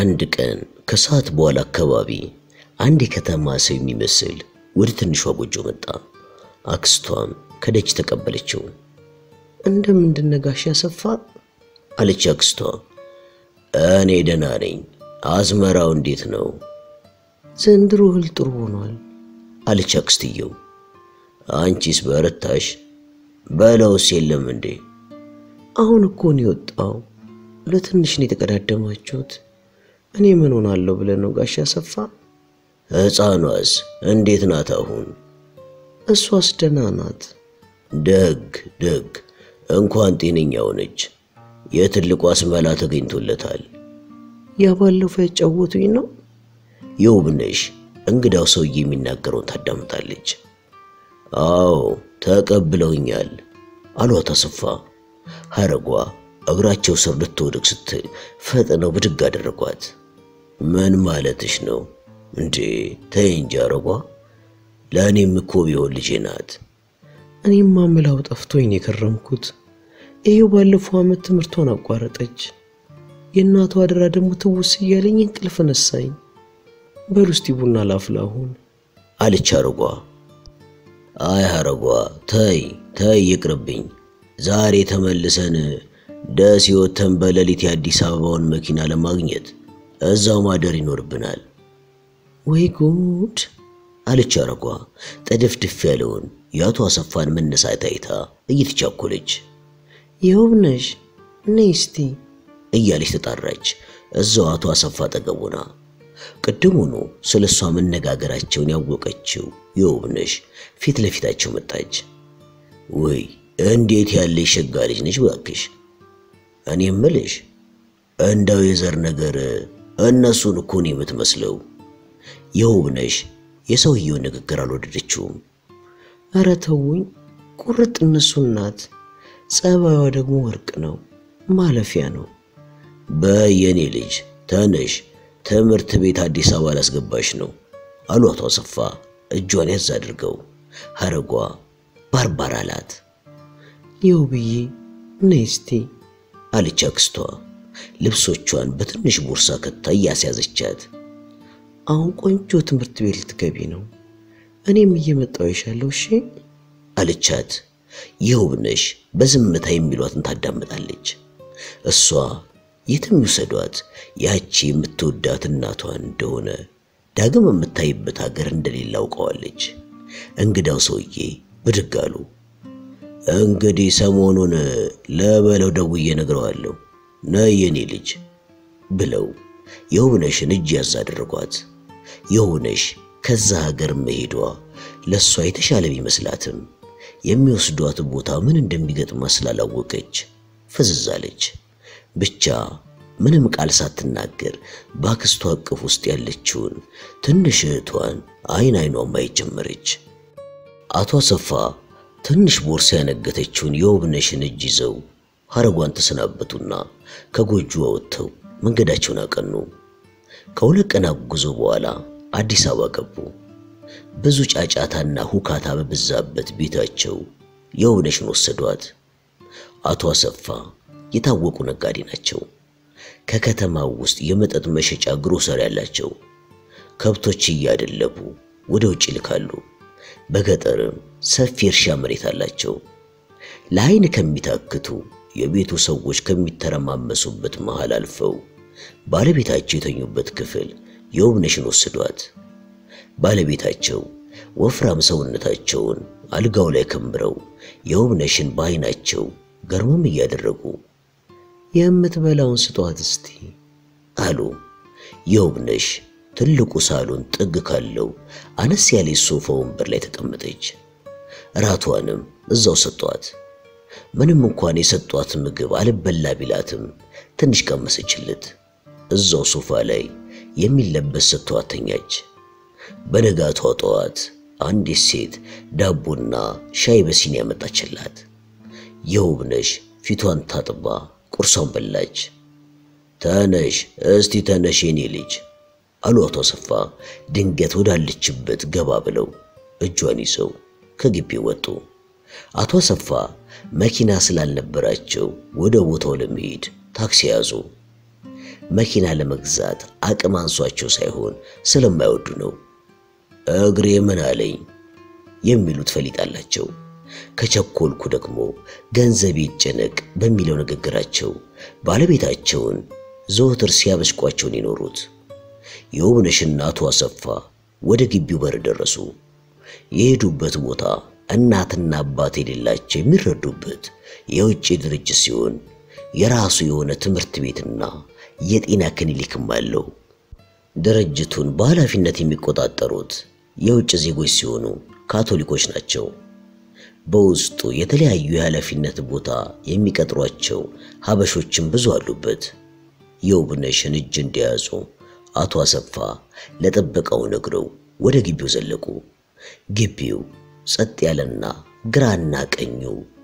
አንድ ቀን ከሰዓት በኋላ አካባቢ አንድ የከተማ ሰው የሚመስል ወደ ትንሿ ጎጆ መጣ። አክስቷም ከደጅ ተቀበለችው። እንደምንድን ነህ አሰፋ አለች አክስቷ። እኔ ደህና ነኝ። አዝመራው እንዴት ነው? ዘንድሮ እህል ጥሩ ሆኗል አለች አክስትየው። አንቺስ በረታሽ? በለውስ የለም እንዴ? አሁን እኮ ነው የወጣው። ለትንሽ ነው የተቀዳደማችሁት። እኔ ምን ሆናለሁ ብለህ ነው ጋሽ አሰፋ? ሕፃኗስ እንዴት ናት አሁን? እሷስ ደህና ናት። ደግ ደግ፣ እንኳን ጤነኛ ሆነች። የትልቁ አስመላ ተገኝቶለታል። ያ ባለፈው ያጫወቱኝ ነው። የውብነሽ እንግዳው ሰውዬ የሚናገረውን ታዳምጣለች። አዎ ተቀብለውኛል አሏት አሰፋ። ሐረጓ እግራቸው ስር ልትወድቅ ስትል ፈጥነው ብድግ አደረጓት። ምን ማለትሽ ነው እንዴ? ተይ እንጂ አረጓ፣ ለእኔም እኮ ቢሆን ልጄ ናት። እኔማ ምላው ጠፍቶኝ የከረምኩት። ይሄው ባለፈው ዓመት ትምህርቷን አቋረጠች። የእናቷ አደራ ደግሞ ትውስ እያለኝ እንቅልፍ ነሳኝ። በሉ እስቲ ቡና ላፍላ አሁን አለች አረጓ። አይ አረጓ ተይ ተይ ይቅርብኝ። ዛሬ ተመልሰን ደስ ወተን በሌሊት የአዲስ አበባውን መኪና ለማግኘት እዛው ማደር ይኖርብናል። ወይ ጉድ አለች አረጓ ጠደፍድፍ ያለውን የአቶ አሰፋን መነሳት አይታ እየተቻኮለች። የውብነሽ ነይ እስቲ እያለች ተጣራች። እዛው አቶ አሰፋ ጠገቡና ቅድሙኑ ስለ እሷ መነጋገራቸውን ያወቀችው የውብነሽ ፊት ለፊታቸው መጣች። ወይ እንዴት ያለሽ ሸጋ ልጅ ነች ባክሽ። እኔ እምልሽ እንዳው የዘር ነገር እነሱን እኮ የምትመስለው። የውብነሽ የሰውየውን ንግግር አልወደደችውም። ኧረ ተውኝ፣ ቁርጥ እነሱን ናት። ጸባዩዋ ደግሞ ወርቅ ነው፣ ማለፊያ ነው። በየኔ ልጅ ተነሽ፣ ትምህርት ቤት አዲስ አበባ ላስገባሽ ነው አሉ አቶ አሰፋ እጇን ያዝ አድርገው። ሐረጓ ባርባር አላት። የውብዬ ነይ እስቲ አለች አክስቷ ልብሶቿን በትንሽ ቦርሳ ከታ እያስያዘቻት። አሁን ቆንጆ ትምህርት ቤት ልትገቢ ነው፣ እኔም እየመጣሁ ይሻለሁ እሺ አለቻት። የውብነሽ በዝምታ የሚሏትን ታዳምጣለች። እሷ የትም ይውሰዷት ያቺ የምትወዳት እናቷ እንደሆነ ዳግም የምታይበት ሀገር እንደሌለ አውቀዋለች። እንግዳው ሰውዬ ብድግ አሉ። እንግዲህ ሰሞኑን ለበለው ደውዬ ነግረዋለሁ ነይ የኔ ልጅ ብለው የውብነሽን እጅ ያዝ አደረጓት። የውብነሽ ከዛ ሀገር መሄዷ ለእሷ የተሻለ ቢመስላትም የሚወስዷት ቦታ ምን እንደሚገጥማ ስላላወቀች ፈዝዛለች። ብቻ ምንም ቃል ሳትናገር በአክስቷ እቅፍ ውስጥ ያለችውን ትንሽ እህቷን አይን አይኗን ማየት ጀመረች። አቶ አሰፋ ትንሽ ቦርሳ ያነገተችውን የውብነሽን እጅ ይዘው ሐረጓን ተሰናበቱና ከጎጆ ወጥተው መንገዳቸውን አቀኑ። ከሁለት ቀናት ጉዞ በኋላ አዲስ አበባ ገቡ። ብዙ ጫጫታና ሁካታ በበዛበት ቤታቸው የውብነሽን ወሰዷት። አቶ አሰፋ የታወቁ ነጋዴ ናቸው። ከከተማው ውስጥ የመጠጥ መሸጫ ግሮሰሪ ያላቸው። ከብቶች እያደለቡ ወደ ውጭ ይልካሉ። በገጠርም ሰፊ እርሻ መሬት አላቸው። ለዓይን ከሚታክቱ የቤቱ ሰዎች ከሚተረማመሱበት መሃል አልፈው ባለቤታቸው የተኙበት ክፍል የውብነሽን ወሰዷት። ባለቤታቸው ወፍራም ሰውነታቸውን አልጋው ላይ ከምረው የውብነሽን በዓይናቸው ገርመም እያደረጉ የምትበላውን ስጧት እስቲ አሉ። የውብነሽ ትልቁ ሳሎን ጥግ ካለው አነስ ያለ ሶፋ ወንበር ላይ ተቀመጠች። ራቷንም እዛው ሰጧት። ምንም እንኳን የሰጧት ምግብ አልበላ ቢላትም ትንሽ ቀመሰችለት። እዛው ሶፋ ላይ የሚለበስ ሰጥተዋት ተኛች። በነጋቷ ጠዋት አንዲት ሴት ዳቦና ሻይ በሲኒ ያመጣችላት። የውብነሽ ፊቷን ታጥባ ቁርሷን በላች። ተነሽ እስቲ ተነሽ የኔ ልጅ አሉ አቶ አሰፋ ድንገት ወዳለችበት ገባ ብለው እጇን ይዘው ከግቢ ወጡ። አቶ አሰፋ መኪና ስላልነበራቸው ወደ ቦታው ለመሄድ ታክሲ ያዙ። መኪና ለመግዛት አቅም አንሷቸው ሳይሆን ስለማይወዱ ነው። እግሬ ምን አለኝ የሚሉት ፈሊጥ አላቸው። ከቸኮልኩ ደግሞ ገንዘቤ ይጨነቅ በሚለው ንግግራቸው ባለቤታቸውን ዘወትር ሲያበሽቋቸውን የኖሩት የውብነሽ እናቱ አሰፋ ወደ ግቢው በር ደረሱ። የሄዱበት ቦታ እናትና አባት የሌላቸው የሚረዱበት የውጭ ድርጅት ሲሆን የራሱ የሆነ ትምህርት ቤትና የጤና ክሊኒክም አለው። ድርጅቱን በኃላፊነት የሚቆጣጠሩት የውጭ ዜጎች ሲሆኑ ካቶሊኮች ናቸው። በውስጡ የተለያዩ የኃላፊነት ቦታ የሚቀጥሯቸው ሀበሾችም ብዙ አሉበት። የውብነሽን እጅ እንደያዙ አቶ አሰፋ ለጥበቃው ነግረው ወደ ግቢው ዘለቁ። ግቢው ጸጥ ያለና ግራና ቀኙ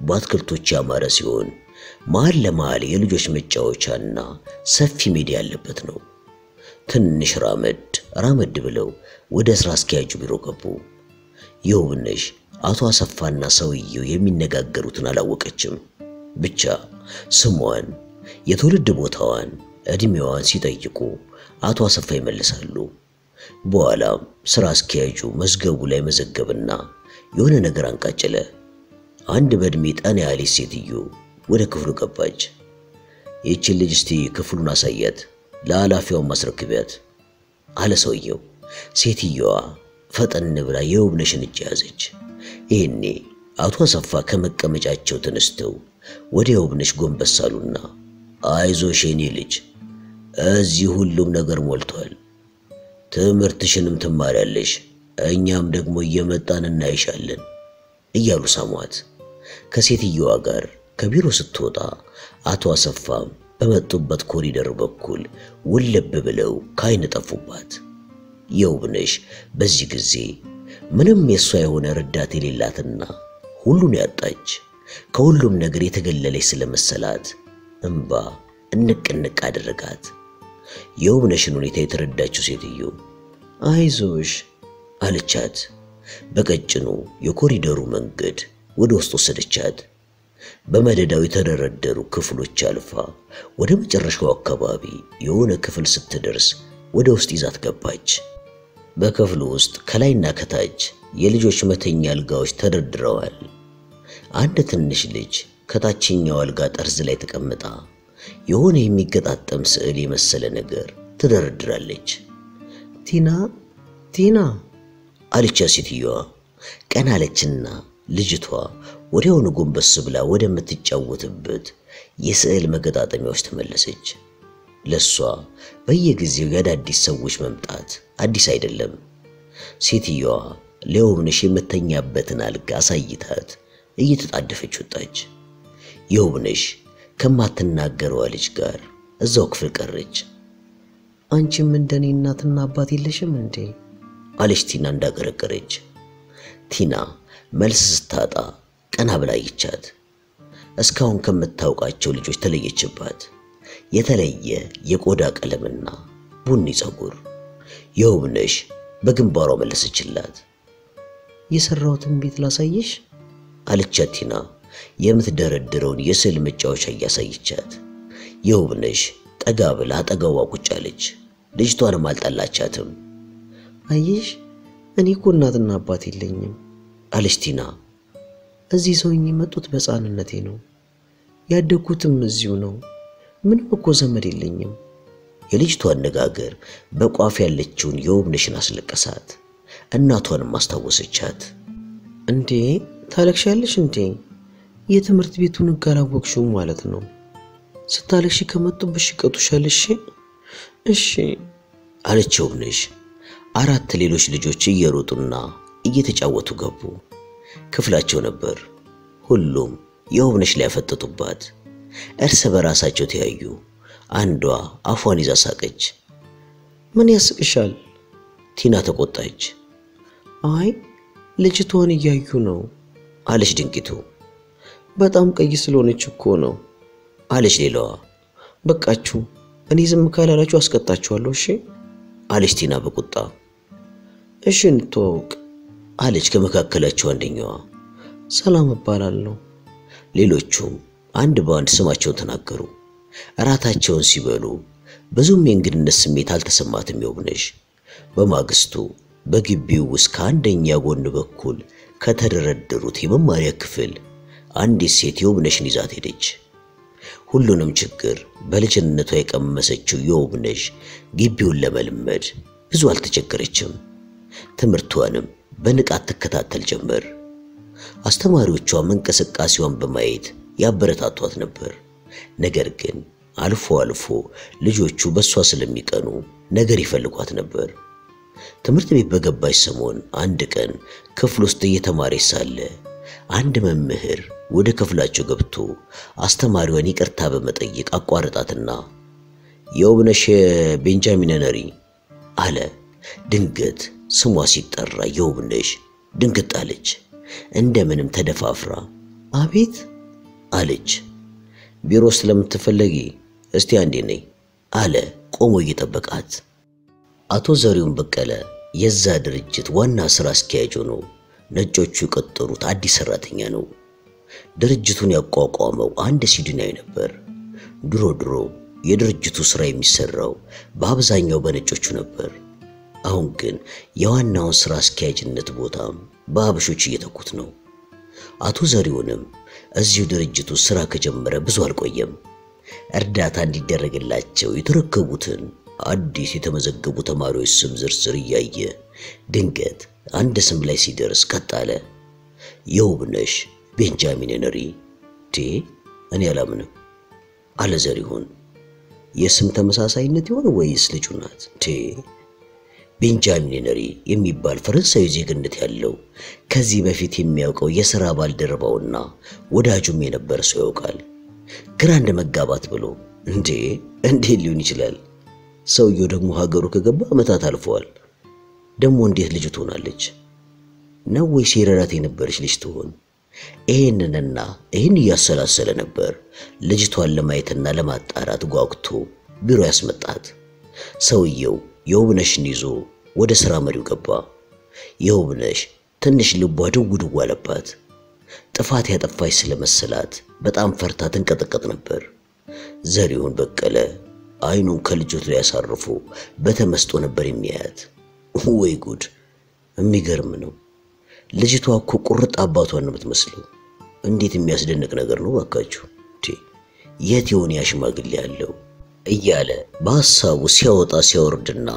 በአትክልቶች ያማረ ሲሆን መሃል ለመሃል የልጆች መጫወቻና ሰፊ ሜዳ ያለበት ነው። ትንሽ ራመድ ራመድ ብለው ወደ ስራ አስኪያጁ ቢሮ ገቡ። የውብነሽ አቶ አሰፋና ሰውየው የሚነጋገሩትን አላወቀችም። ብቻ ስሟን፣ የትውልድ ቦታዋን፣ ዕድሜዋን ሲጠይቁ አቶ አሰፋ ይመልሳሉ። በኋላም ስራ አስኪያጁ መዝገቡ ላይ መዘገብና የሆነ ነገር አንቃጨለ። አንድ በዕድሜ ጠና ያለች ሴትዮ ወደ ክፍሉ ገባች። ይህችን ልጅ እስቲ ክፍሉን አሳያት፣ ለኃላፊዋን ማስረክቢያት አለ ሰውየው። ሴትየዋ ፈጠን ብላ የውብነሽን እጅ ያዘች። ይህኔ አቶ አሰፋ ከመቀመጫቸው ተነስተው ወደ የውብነሽ ጎንበስ አሉና አይዞሽ የኔ ልጅ እዚህ ሁሉም ነገር ሞልቷል። ትምህርትሽንም ትማሪያለሽ፣ እኛም ደግሞ እየመጣን እናይሻለን እያሉ ሳሟት። ከሴትየዋ ጋር ከቢሮ ስትወጣ አቶ አሰፋም በመጡበት ኮሪደር በኩል ውልብ ብለው ከዓይን ጠፉባት። የውብነሽ በዚህ ጊዜ ምንም የእሷ የሆነ ረዳት የሌላትና ሁሉን ያጣች ከሁሉም ነገር የተገለለች ስለመሰላት እምባ እንቅ እንቅ አደረጋት። የውብነሽን ሁኔታ የተረዳችው ሴትዮ አይዞሽ አለቻት። በቀጭኑ የኮሪደሩ መንገድ ወደ ውስጥ ወሰደቻት። በመደዳው የተደረደሩ ክፍሎች አልፋ ወደ መጨረሻው አካባቢ የሆነ ክፍል ስትደርስ ወደ ውስጥ ይዛት ገባች። በክፍሉ ውስጥ ከላይና ከታች የልጆች መተኛ አልጋዎች ተደርድረዋል። አንድ ትንሽ ልጅ ከታችኛው አልጋ ጠርዝ ላይ ተቀምጣ የሆነ የሚገጣጠም ስዕል የመሰለ ነገር ትደረድራለች። ቲና ቲና አለቻ ሴትዮዋ። ቀና አለችና ልጅቷ ወዲያውኑ ጎንበስ ብላ ወደምትጫወትበት የስዕል መገጣጠሚያዎች ተመለሰች። ለሷ በየጊዜው የአዳዲስ ሰዎች መምጣት አዲስ አይደለም። ሴትዮዋ ለውብነሽ የምተኛበትን አልጋ አሳይታት እየተጣደፈች ወጣች። የውብነሽ ከማትናገረዋ ልጅ ጋር እዛው ክፍል ቀረች። አንቺም እንደኔ እናትና አባት የለሽም እንዴ? አለች ቲና እንዳቀረቀረች። ቲና መልስ ስታጣ ቀና ብላ አየቻት። እስካሁን ከምታውቃቸው ልጆች ተለየችባት። የተለየ የቆዳ ቀለምና ቡኒ ፀጉር። የውብነሽ በግንባሯ መለሰችላት። የሰራሁትን ቤት ላሳየሽ አለቻት ቲና የምትደረድረውን የስዕል መጫወቻ እያሳየቻት። የውብነሽ ጠጋ ብላ አጠገቧ ቁጭ አለች። ልጅቷንም አልጠላቻትም። አየሽ እኔ እኮ እናትና አባት የለኝም አለች ቲና። እዚህ ሰውኝ የመጡት በሕፃንነቴ ነው። ያደግኩትም እዚሁ ነው። ምንም እኮ ዘመድ የለኝም። የልጅቷ አነጋገር በቋፍ ያለችውን የውብነሽን አስለቀሳት። እናቷንም አስታወሰቻት። እንዴ ታለቅሻለሽ እንዴ? የትምህርት ቤቱን ሕግ አላወቅሽውም ማለት ነው። ስታለቅሺ ከመጡብሽ ይቀጡሻል። እሺ እሺ አለች ውብነሽ። አራት ሌሎች ልጆች እየሮጡና እየተጫወቱ ገቡ። ክፍላቸው ነበር። ሁሉም የውብነሽ ላይ ያፈጠጡባት። እርስ በራሳቸው ተያዩ። አንዷ አፏን ይዛ ሳቀች። ምን ያስቅሻል? ቲና ተቆጣች። አይ ልጅቷን እያዩ ነው አለች ድንቂቱ። በጣም ቀይ ስለሆነች እኮ ነው አለች ሌላዋ። በቃችሁ፣ እኔ ዝም ካላላችሁ አስቀጣችኋለሁ። እሺ አለች ቲና በቁጣ። እሺ እንተዋወቅ አለች ከመካከላቸው አንደኛዋ። ሰላም እባላለሁ። ሌሎቹም አንድ በአንድ ስማቸውን ተናገሩ። እራታቸውን ሲበሉ ብዙም የእንግድነት ስሜት አልተሰማትም የውብነሽ። በማግስቱ በግቢው ውስጥ ከአንደኛ ጎን በኩል ከተደረደሩት የመማሪያ ክፍል አንዲት ሴት የውብነሽን ይዛት ሄደች። ሁሉንም ችግር በልጅነቷ የቀመሰችው የውብነሽ ግቢውን ለመልመድ ብዙ አልተቸገረችም። ትምህርቷንም በንቃት ትከታተል ጀመር። አስተማሪዎቿም እንቅስቃሴዋን በማየት ያበረታቷት ነበር። ነገር ግን አልፎ አልፎ ልጆቹ በእሷ ስለሚቀኑ ነገር ይፈልጓት ነበር። ትምህርት ቤት በገባች ሰሞን አንድ ቀን ክፍል ውስጥ እየተማረች ሳለ አንድ መምህር ወደ ክፍላቸው ገብቶ አስተማሪዋን ይቅርታ በመጠየቅ አቋረጣትና የውብነሽ ቤንጃሚን ነሪ አለ። ድንገት ስሟ ሲጠራ የውብነሽ ድንግጥ አለች። እንደምንም ተደፋፍራ አቤት አለች። ቢሮ ስለምትፈለጊ እስቲ አንዴ ነይ አለ ቆሞ እየጠበቃት። አቶ ዘሪሁን በቀለ የዛ ድርጅት ዋና ስራ አስኪያጅ ሆኖ ነጮቹ የቀጠሩት አዲስ ሰራተኛ ነው። ድርጅቱን ያቋቋመው አንድ ስዊድናዊ ነበር። ድሮ ድሮ የድርጅቱ ስራ የሚሰራው በአብዛኛው በነጮቹ ነበር። አሁን ግን የዋናውን ስራ አስኪያጅነት ቦታም በአበሾች እየተኩት ነው። አቶ ዘሪሁንም እዚሁ ድርጅቱ ስራ ከጀመረ ብዙ አልቆየም። እርዳታ እንዲደረግላቸው የተረከቡትን አዲስ የተመዘገቡ ተማሪዎች ስም ዝርዝር እያየ ድንገት አንድ ስም ላይ ሲደርስ ቀጥ አለ። የውብነሽ ቤንጃሚን ነሪ። ቴ እኔ አላምንም አለ ዘሪሁን። የስም ተመሳሳይነት ይሆን ወይስ ልጁ ናት? ቴ ቤንጃሚን ነሪ የሚባል ፈረንሳዊ ዜግነት ያለው ከዚህ በፊት የሚያውቀው የሥራ ባልደረባውና ወዳጁም የነበረ ሰው ያውቃል። ግራ እንደ መጋባት ብሎ እንዴ እንዴት ሊሆን ይችላል? ሰውየው ደግሞ ሀገሩ ከገባ ዓመታት አልፈዋል። ደግሞ እንዴት ልጁ ትሆናለች? ነው ወይስ የረዳት የነበረች ልጅ ትሆን? ይህንንና ይህን እያሰላሰለ ነበር ልጅቷን ለማየትና ለማጣራት ጓጉቶ ቢሮ ያስመጣት። ሰውየው የውብነሽን ይዞ ወደ ሥራ መሪው ገባ። የውብነሽ ትንሽ ልቧ ድው ድው አለባት። ጥፋት ያጠፋች ስለመሰላት በጣም ፈርታ ትንቀጠቀጥ ነበር። ዘሪሁን በቀለ አይኑን ከልጆት ላይ ያሳርፎ በተመስጦ ነበር የሚያያት። ወይ ጉድ! የሚገርም ነው። ልጅቷ እኮ ቁርጥ አባቷን ነው የምትመስለው። እንዴት የሚያስደንቅ ነገር ነው ባካችሁ! የት የሆነ ያ ሽማግሌ ያለው እያለ በሐሳቡ ሲያወጣ ሲያወርድና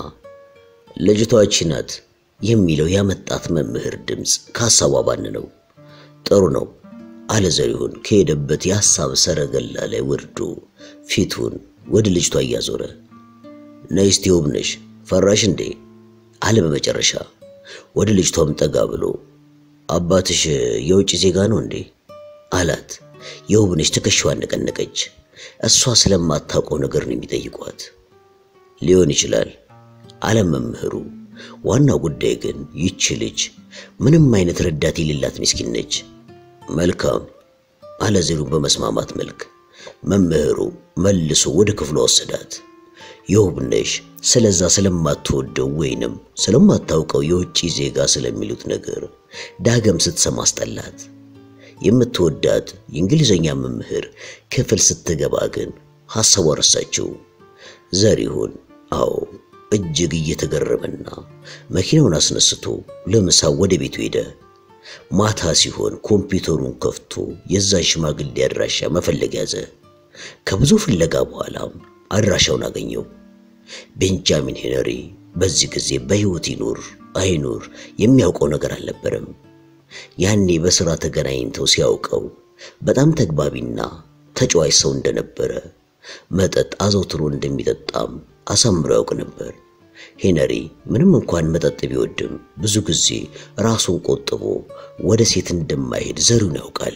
ልጅቷ ናት የሚለው ያመጣት መምህር ድምፅ ከሐሳቡ አባን ነው። ጥሩ ነው አለ ዘሪሁን ከሄደበት የሐሳብ ሰረገላ ላይ ወርዶ ፊቱን ወደ ልጅቷ እያዞረ። ነይ እስቲ ውብነሽ ፈራሽ እንዴ? አለ በመጨረሻ ወደ ልጅቷም ጠጋ ብሎ አባትሽ የውጭ ዜጋ ነው እንዴ? አላት። የውብነሽ ትከሻዋ ነቀነቀች እሷ ስለማታውቀው ነገር ነው የሚጠይቋት ሊሆን ይችላል አለ መምህሩ ዋናው ጉዳይ ግን ይቺ ልጅ ምንም አይነት ረዳት የሌላት ምስኪን ነች መልካም አለ ዘሪሁን በመስማማት መልክ መምህሩ መልሶ ወደ ክፍሏ ወሰዳት። የውብነሽ ስለዛ ስለማትወደው ወይንም ስለማታውቀው የውጭ ዜጋ ስለሚሉት ነገር ዳግም ስትሰማ አስጠላት። የምትወዳት የእንግሊዘኛ መምህር ክፍል ስትገባ ግን ሐሳቧ ረሳችው። ዘሪሁን አዎ እጅግ እየተገረመና መኪናውን አስነስቶ ለምሳ ወደ ቤቱ ሄደ። ማታ ሲሆን ኮምፒውተሩን ከፍቶ የዛን ሽማግሌ አድራሻ መፈለግ ያዘ። ከብዙ ፍለጋ በኋላም አድራሻውን አገኘው። ቤንጃሚን ሄነሪ በዚህ ጊዜ በሕይወት ይኑር አይኑር የሚያውቀው ነገር አልነበረም። ያኔ በሥራ ተገናኝተው ሲያውቀው በጣም ተግባቢና ተጫዋች ሰው እንደነበረ፣ መጠጥ አዘውትሮ እንደሚጠጣም አሳምሮ ያውቅ ነበር። ሄነሪ ምንም እንኳን መጠጥ ቢወድም ብዙ ጊዜ ራሱን ቆጥቦ ወደ ሴት እንደማይሄድ ዘሪሁን ያውቃል።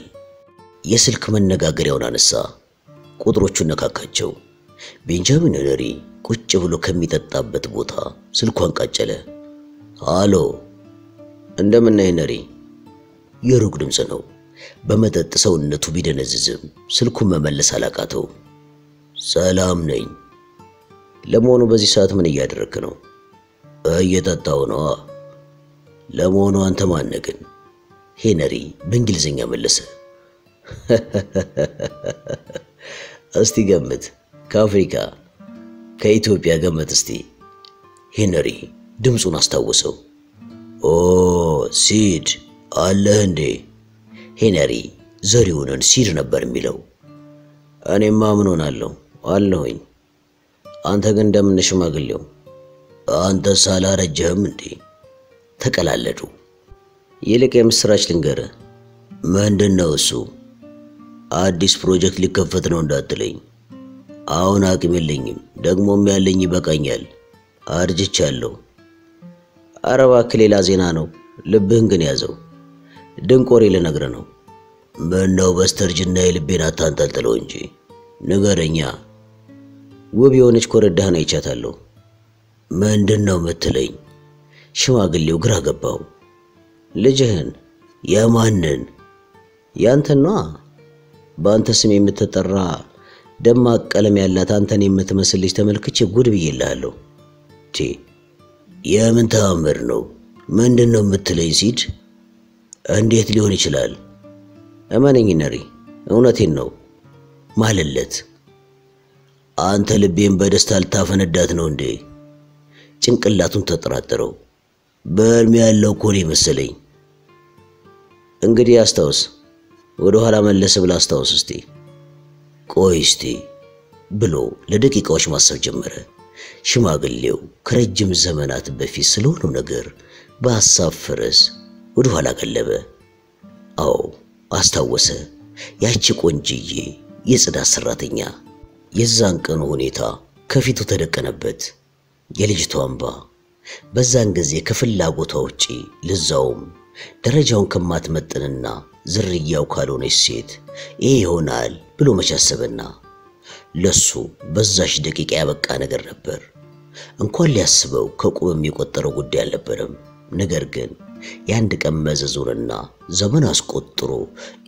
የስልክ መነጋገሪያውን አነሳ። ቁጥሮቹን ነካካቸው። ቤንጃሚን ሄነሪ ቁጭ ብሎ ከሚጠጣበት ቦታ ስልኳን ቃጨለ። አሎ፣ እንደምን ነህ ሄነሪ? የሩቅ ድምፅ ነው። በመጠጥ ሰውነቱ ቢደነዝዝም ስልኩን መመለስ አላቃተው። ሰላም ነኝ። ለመሆኑ በዚህ ሰዓት ምን እያደረግክ ነው? እየጠጣው ነዋ። ለመሆኑ አንተ ማነህ ግን? ሄነሪ በእንግሊዝኛ መለሰ። እስቲ ገምት። ከአፍሪካ ከኢትዮጵያ ገመት እስቲ። ሄነሪ ድምፁን አስታወሰው። ኦ ሲድ አለህ እንዴ? ሄነሪ ዘሪሁንን ሲድ ነበር የሚለው። እኔማ ምን ሆናለሁ አለሁኝ። አንተ ግን እንደምን ሽማግሌው? አንተስ አላረጀህም እንዴ? ተቀላለዱ። ይልቅ የምስራች ልንገርህ። ምንድን ነው እሱ? አዲስ ፕሮጀክት ሊከፈት ነው እንዳትለኝ። አሁን አቅም የለኝም፣ ደግሞም ያለኝ ይበቃኛል። አርጅቻለሁ። ኧረ እባክህ ሌላ ዜና ነው። ልብህን ግን ያዘው። ድንቅ ወሬ ልነግርህ ነው። ምን ነው በስተርጅና የልቤን አታንጠልጥለው እንጂ ንገረኛ። ውብ የሆነች ኮረዳህን አይቻታለሁ። ምንድን ነው የምትለኝ? ሽማግሌው ግራ ገባው። ልጅህን? የማንን? ያንተን ነዋ። በአንተ ስም የምትጠራ ደማቅ ቀለም ያላት አንተን የምትመስል ልጅ ተመልክቼ ጉድ ብዬልሃለሁ። ቴ የምን ተአምር ነው? ምንድን ነው የምትለኝ ሲድ? እንዴት ሊሆን ይችላል? እመነኝ ነሪ፣ እውነቴን ነው ማለለት። አንተ ልቤን በደስታ ልታፈነዳት ነው እንዴ? ጭንቅላቱን ተጠራጠረው። በሕልሜ ያለው እኮ ነው መሰለኝ። እንግዲህ አስታውስ፣ ወደ ኋላ መለስ ብላ አስታውስ እስቲ። ቆይ እስቲ ብሎ ለደቂቃዎች ማሰብ ጀመረ። ሽማግሌው ከረጅም ዘመናት በፊት ስለሆነው ነገር በሐሳብ ፈረስ ወደ ኋላ ቀለበ። አዎ አስታወሰ። ያቺ ቆንጅዬ የጽዳት ሰራተኛ የዛን ቀኑ ሁኔታ ከፊቱ ተደቀነበት። የልጅቷ እንባ በዛን ጊዜ ከፍላጎቷ ውጪ ለዛውም ደረጃውን ከማትመጥንና ዝርያው ካልሆነች ሴት ይሄ ይሆናል ብሎ መቻሰበና ለሱ በዛሽ ደቂቃ ያበቃ ነገር ነበር። እንኳን ሊያስበው ከቁብም የቆጠረው ጉዳይ አልነበረም። ነገር ግን የአንድ ቀን መዘዙንና ዘመን አስቆጥሮ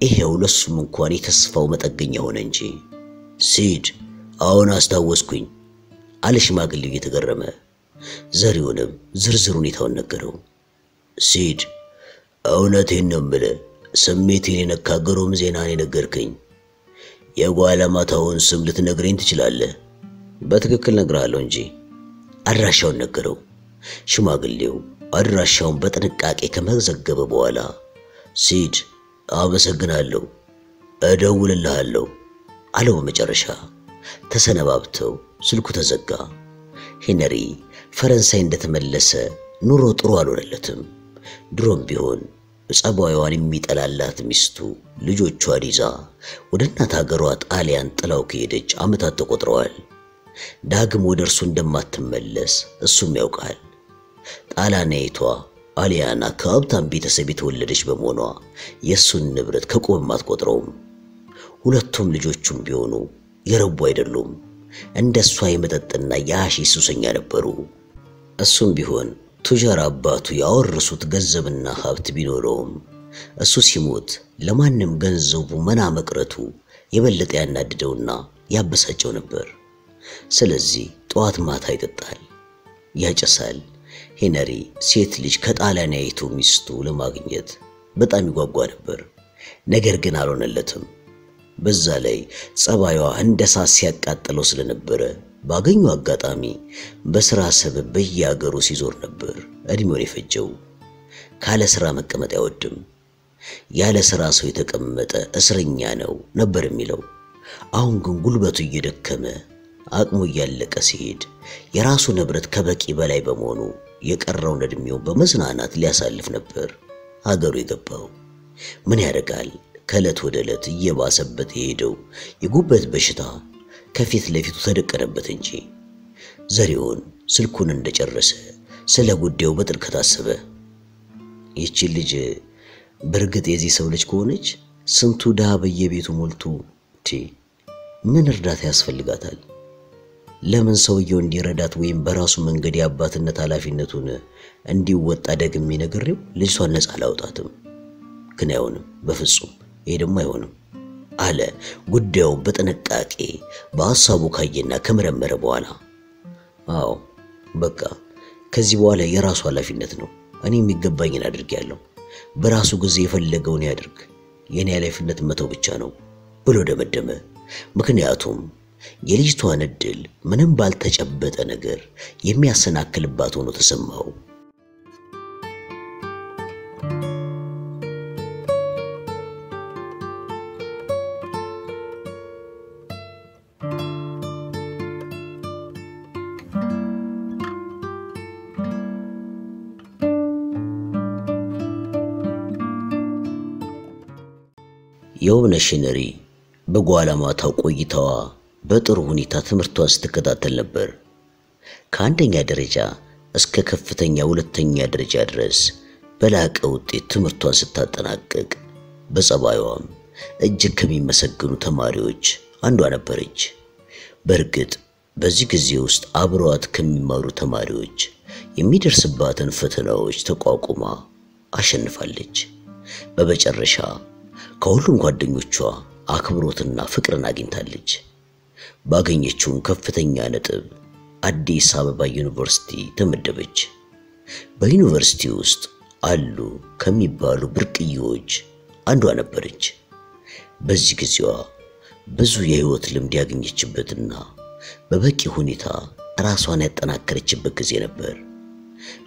ይሄው ለሱም እንኳን የተስፋው መጠገኛ ሆነ እንጂ። ሲድ አሁን አስታወስኩኝ አለ ሽማግሌው እየተገረመ። ዘሪሁንም ዝርዝር ሁኔታውን ነገረው። ሲድ እውነቴን ነው የምልህ፣ ስሜቴን የነካ ግሩም ዜናን የነገርከኝ። የጓለማታውን ስም ልትነግረኝ ትችላለህ? በትክክል ነግርሃለሁ እንጂ። አድራሻውን ነገረው። ሽማግሌው አድራሻውን በጥንቃቄ ከመዘገበ በኋላ ሲድ አመሰግናለሁ፣ እደውልልሃለሁ አለው። በመጨረሻ ተሰነባብተው ስልኩ ተዘጋ። ሄነሪ ፈረንሳይ እንደተመለሰ ኑሮ ጥሩ አልሆነለትም። ድሮም ቢሆን ጸባዩዋን የሚጠላላት ሚስቱ ልጆቿን ይዛ ወደ እናት ሀገሯ ጣሊያን ጥላው ከሄደች ዓመታት ተቆጥረዋል። ዳግም ወደ እርሱ እንደማትመለስ እሱም ያውቃል። ጣሊያናይቷ አሊያና ከሀብታም ቤተሰብ የተወለደች በመሆኗ የእሱን ንብረት ከቁብም አትቆጥረውም። ሁለቱም ልጆቹም ቢሆኑ የረቡ አይደሉም። እንደ እሷ የመጠጥና የሐሺሽ ሱሰኛ ነበሩ። እሱም ቢሆን ቱጃር አባቱ ያወረሱት ገንዘብና ሀብት ቢኖረውም እሱ ሲሞት ለማንም ገንዘቡ መና መቅረቱ የበለጠ ያናድደውና ያበሳጨው ነበር። ስለዚህ ጠዋት ማታ ይጠጣል፣ ያጨሳል። ሄነሪ ሴት ልጅ ከጣሊያናይቱ ሚስቱ ለማግኘት በጣም ይጓጓ ነበር። ነገር ግን አልሆነለትም። በዛ ላይ ጸባዩዋ እንደ ሳት ሲያቃጥለው ስለነበረ ባገኘው አጋጣሚ በስራ ሰበብ በየአገሩ ሲዞር ነበር እድሜውን የፈጀው። ካለ ስራ መቀመጥ አይወድም። ያለ ስራ ሰው የተቀመጠ እስረኛ ነው ነበር የሚለው። አሁን ግን ጉልበቱ እየደከመ አቅሙ እያለቀ ሲሄድ የራሱ ንብረት ከበቂ በላይ በመሆኑ የቀረውን እድሜው በመዝናናት ሊያሳልፍ ነበር ሀገሩ የገባው። ምን ያደርጋል ከዕለት ወደ ዕለት እየባሰበት የሄደው የጉበት በሽታ ከፊት ለፊቱ ተደቀነበት እንጂ። ዘሪሁን ስልኩን እንደጨረሰ ስለ ጉዳዩ በጥልቀት አሰበ። ይቺ ልጅ በእርግጥ የዚህ ሰው ልጅ ከሆነች ስንቱ ድሃ በየቤቱ ሞልቶ ቲ ምን እርዳታ ያስፈልጋታል? ለምን ሰውየው እንዲረዳት ወይም በራሱ መንገድ የአባትነት ኃላፊነቱን እንዲወጣ ደግሜ ነግሬው ልጅቷን ነፃ አላውጣትም። ግን አይሆንም፣ በፍጹም ይሄ ደግሞ አይሆንም አለ ጉዳዩን በጥንቃቄ በሐሳቡ ካየና ከመረመረ በኋላ አዎ በቃ ከዚህ በኋላ የራሱ ኃላፊነት ነው። እኔ የሚገባኝን አድርጌያለሁ። በራሱ ጊዜ የፈለገውን ያድርግ። የኔ ኃላፊነት መተው ብቻ ነው ብሎ ደመደመ። ምክንያቱም የልጅቷን ዕድል ምንም ባልተጨበጠ ነገር የሚያሰናክልባት ሆኖ ተሰማው። የውብነሽ ነሪ በጓለማታው ቆይታዋ በጥሩ ሁኔታ ትምህርቷን ስትከታተል ነበር። ከአንደኛ ደረጃ እስከ ከፍተኛ ሁለተኛ ደረጃ ድረስ በላቀ ውጤት ትምህርቷን ስታጠናቅቅ በጸባዩዋም እጅግ ከሚመሰግኑ ተማሪዎች አንዷ ነበረች። በእርግጥ በዚህ ጊዜ ውስጥ አብረዋት ከሚማሩ ተማሪዎች የሚደርስባትን ፈተናዎች ተቋቁማ አሸንፋለች። በመጨረሻ ከሁሉም ጓደኞቿ አክብሮትና ፍቅርን አግኝታለች። ባገኘችውን ከፍተኛ ነጥብ አዲስ አበባ ዩኒቨርሲቲ ተመደበች። በዩኒቨርሲቲ ውስጥ አሉ ከሚባሉ ብርቅዬዎች አንዷ ነበረች። በዚህ ጊዜዋ ብዙ የህይወት ልምድ ያገኘችበትና በበቂ ሁኔታ ራሷን ያጠናከረችበት ጊዜ ነበር።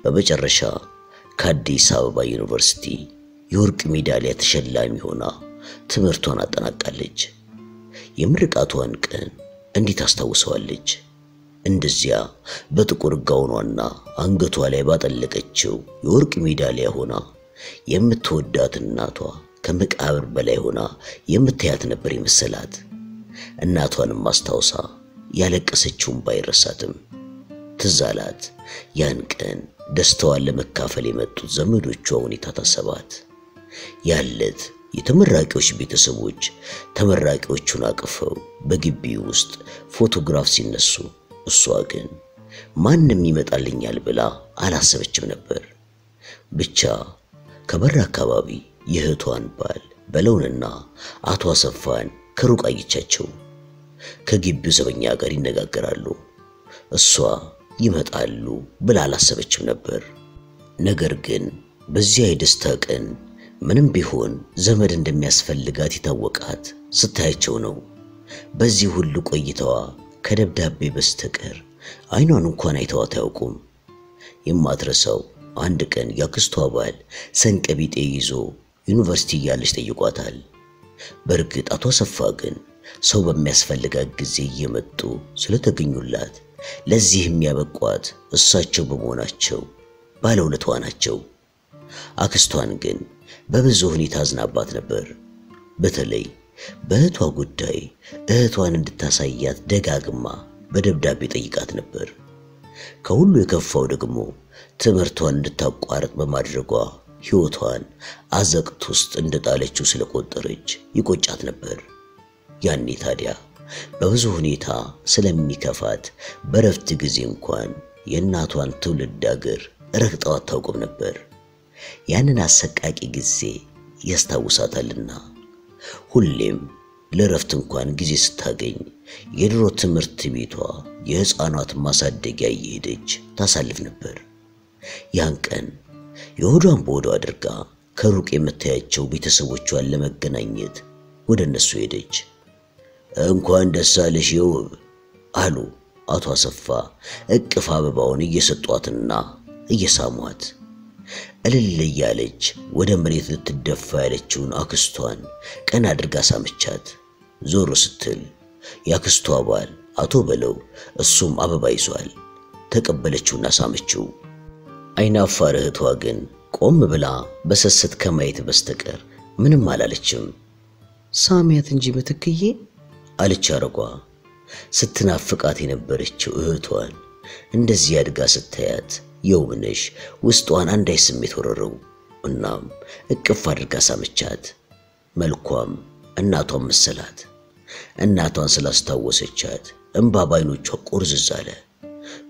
በመጨረሻ ከአዲስ አበባ ዩኒቨርሲቲ የወርቅ ሜዳሊያ ተሸላሚ ሆና ትምህርቷን አጠናቃለች። የምርቃቷን ቀን እንዴት አስታውሰዋለች? እንደዚያ በጥቁር ጋውኗና አንገቷ ላይ ባጠለቀችው የወርቅ ሜዳሊያ ሆና የምትወዳት እናቷ ከመቃብር በላይ ሆና የምታያት ነበር የመሰላት። እናቷንም አስታውሳ ያለቀሰችውን ባይረሳትም ትዝ አላት። ያን ቀን ደስታዋን ለመካፈል የመጡት ዘመዶቿ ሁኔታ ታሰባት። ያለት የተመራቂዎች ቤተሰቦች ተመራቂዎቹን አቅፈው በግቢ ውስጥ ፎቶግራፍ ሲነሱ፣ እሷ ግን ማንም ይመጣልኛል ብላ አላሰበችም ነበር። ብቻ ከበር አካባቢ የእህቷን ባል በለውንና አቶ አሰፋን ከሩቅ አየቻቸው። ከግቢው ዘበኛ ጋር ይነጋገራሉ። እሷ ይመጣሉ ብላ አላሰበችም ነበር። ነገር ግን በዚያ የደስታ ቀን ምንም ቢሆን ዘመድ እንደሚያስፈልጋት የታወቃት ስታያቸው ነው። በዚህ ሁሉ ቆይታዋ ከደብዳቤ በስተቀር አይኗን እንኳን አይተዋት አያውቁም። የማትረሳው አንድ ቀን ያክስቷ ባል ሰንቀቢጤ ይዞ ዩኒቨርሲቲ እያለች ጠይቋታል። በእርግጥ አቶ አሰፋ ግን ሰው በሚያስፈልጋት ጊዜ እየመጡ ስለተገኙላት ለዚህ የሚያበቋት እሳቸው በመሆናቸው ባለውለቷ ናቸው። አክስቷን ግን በብዙ ሁኔታ አዝናባት ነበር። በተለይ በእህቷ ጉዳይ እህቷን እንድታሳያት ደጋግማ በደብዳቤ ጠይቃት ነበር። ከሁሉ የከፋው ደግሞ ትምህርቷን እንድታቋርጥ በማድረጓ ሕይወቷን አዘቅት ውስጥ እንደጣለችው ስለቆጠረች ይቆጫት ነበር። ያኔ ታዲያ በብዙ ሁኔታ ስለሚከፋት በረፍት ጊዜ እንኳን የእናቷን ትውልድ አገር ረግጠው አታውቅም ነበር። ያንን አሰቃቂ ጊዜ ያስታውሳታልና ሁሌም ለረፍት እንኳን ጊዜ ስታገኝ የድሮ ትምህርት ቤቷ የሕፃናት ማሳደጊያ እየሄደች ታሳልፍ ነበር። ያን ቀን የሆዷን በሆዷ አድርጋ ከሩቅ የምታያቸው ቤተሰቦቿን ለመገናኘት ወደ እነሱ ሄደች። እንኳን ደስ አለሽ የውብ አሉ አቶ አሰፋ እቅፍ አበባውን እየሰጧትና እየሳሟት። እልል እያለች ወደ መሬት ልትደፋ ያለችውን አክስቷን ቀን አድርጋ ሳመቻት። ዞር ስትል የአክስቷ ባል አቶ በለው እሱም አበባ ይዟል። ተቀበለችውና ሳመችው። አይናፋር እህቷ ግን ቆም ብላ በሰሰት ከማየት በስተቀር ምንም አላለችም። ሳሚያት እንጂ በትክዬ አለች አረጓ። ስትናፍቃት የነበረችው እህቷን እንደዚህ አድጋ ስታያት የውብነሽ ውስጧን አንዳች ስሜት ወረረው። እናም እቅፍ አድርጋ ሳመቻት። መልኳም እናቷን መሰላት። እናቷን ስላስታወሰቻት እንባ ባይኖቿ ቆርዝዝ አለ።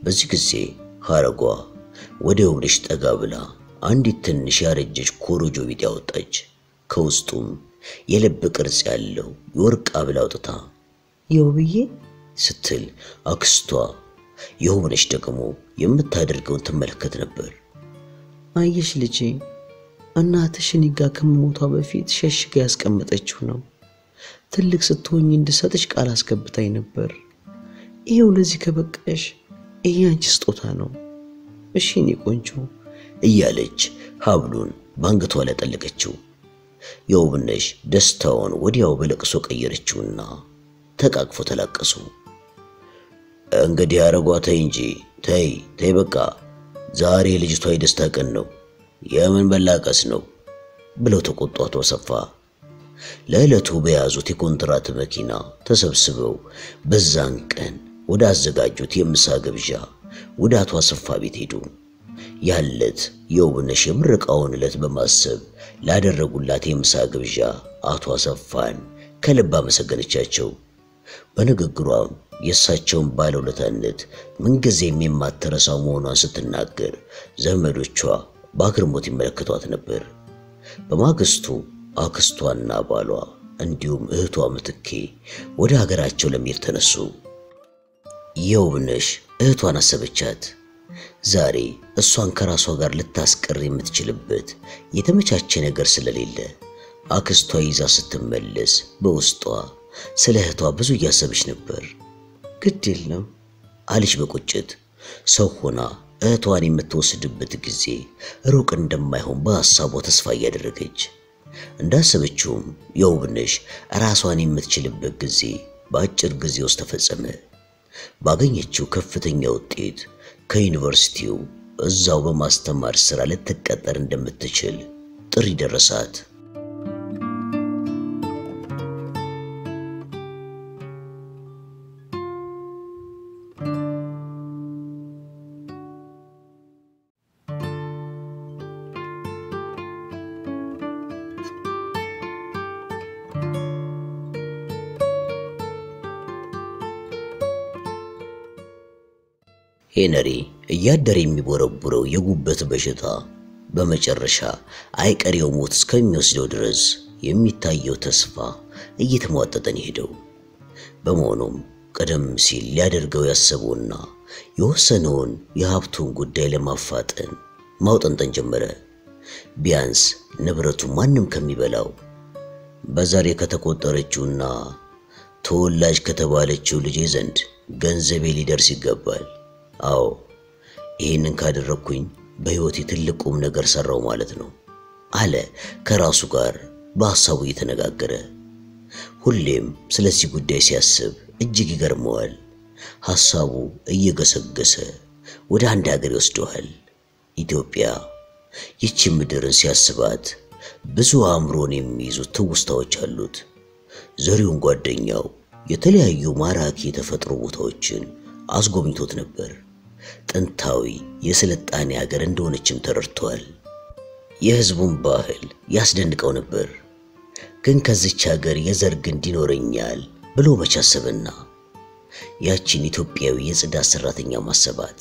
በዚህ ጊዜ ሐረጓ ወደ የውብነሽ ጠጋ ብላ አንዲት ትንሽ ያረጀች ኮሮጆ ቤት ያወጣች። ከውስጡም የልብ ቅርጽ ያለው የወርቅ ሐብል አውጥታ የውብዬ ስትል አክስቷ የውብነሽ ደግሞ የምታደርገውን ትመለከት ነበር። አየሽ ልጄ፣ እናትሽ እኔ ጋ ከመሞቷ በፊት ሸሽጋ ያስቀመጠችው ነው። ትልቅ ስትሆኝ እንድሰጥሽ ቃል አስገብታኝ ነበር ይኸው ለዚህ ከበቃሽ ይሄ አንቺ ስጦታ ነው። እሺ እኔ ቆንጆ እያለች ሀብሉን በአንገቷ ላይ ጠለቀችው። የውብነሽ ደስታውን ወዲያው በለቅሶ ቀየረችውና ተቃቅፎ ተላቀሱ። እንግዲህ አረጓ እንጂ ተይ ተይ፣ በቃ ዛሬ ልጅቷ የደስታ ቀን ነው፣ የምን መላቀስ ነው ብለው ተቆጧት አሰፋ። ለዕለቱ በያዙት የኮንትራት መኪና ተሰብስበው በዛን ቀን ወደ አዘጋጁት የምሳ ግብዣ ወደ አቶ አሰፋ ቤት ሄዱ። ያለት የውብነሽ የምረቃውን ዕለት በማሰብ ላደረጉላት የምሳ ግብዣ አቶ አሰፋን ከልብ አመሰገነቻቸው። በንግግሯም የእሳቸውን ባለውለታነት ምንጊዜም የማትረሳው መሆኗን ስትናገር ዘመዶቿ በአግርሞት ይመለከቷት ነበር። በማግስቱ አክስቷና ባሏ እንዲሁም እህቷ ምትኬ ወደ ሀገራቸው ለመሄድ ተነሱ። የውብነሽ እህቷን አሰበቻት። ዛሬ እሷን ከራሷ ጋር ልታስቀር የምትችልበት የተመቻቸ ነገር ስለሌለ አክስቷ ይዛ ስትመለስ በውስጧ ስለ እህቷ ብዙ እያሰበች ነበር። ግድ የለም አለች በቁጭት ሰው ሆና እህቷን የምትወስድበት ጊዜ ሩቅ እንደማይሆን በሐሳቧ ተስፋ እያደረገች እንዳሰበችውም የውብነሽ ራሷን የምትችልበት ጊዜ በአጭር ጊዜ ውስጥ ተፈጸመ። ባገኘችው ከፍተኛ ውጤት ከዩኒቨርሲቲው እዛው በማስተማር ሥራ ልትቀጠር እንደምትችል ጥሪ ደረሳት። ሄነሪ እያደረ የሚቦረቡረው የጉበት በሽታ በመጨረሻ አይቀሬው ሞት እስከሚወስደው ድረስ የሚታየው ተስፋ እየተሟጠጠን ሄደው። በመሆኑም ቀደም ሲል ሊያደርገው ያሰበውና የወሰነውን የሀብቱን ጉዳይ ለማፋጠን ማውጠንጠን ጀመረ። ቢያንስ ንብረቱ ማንም ከሚበላው በዛሬ ከተቆጠረችውና ተወላጅ ከተባለችው ልጄ ዘንድ ገንዘቤ ሊደርስ ይገባል። አዎ ይህንን ካደረግኩኝ በሕይወቴ ትልቅ ቁም ነገር ሰራው ማለት ነው አለ ከራሱ ጋር በሐሳቡ እየተነጋገረ። ሁሌም ስለዚህ ጉዳይ ሲያስብ እጅግ ይገርመዋል። ሐሳቡ እየገሰገሰ ወደ አንድ ሀገር ይወስደዋል፣ ኢትዮጵያ። ይቺ ምድርን ሲያስባት ብዙ አእምሮን የሚይዙ ትውስታዎች አሉት። ዘሪውን ጓደኛው የተለያዩ ማራኪ የተፈጥሮ ቦታዎችን አስጎብኝቶት ነበር። ጥንታዊ የስልጣኔ ሀገር እንደሆነችም ተረድቷል። የሕዝቡን ባህል ያስደንቀው ነበር። ግን ከዚች ሀገር የዘር ግንድ ይኖረኛል ብሎ መቼ አሰበና ያቺን ኢትዮጵያዊ የጽዳት ሰራተኛ ማሰባት።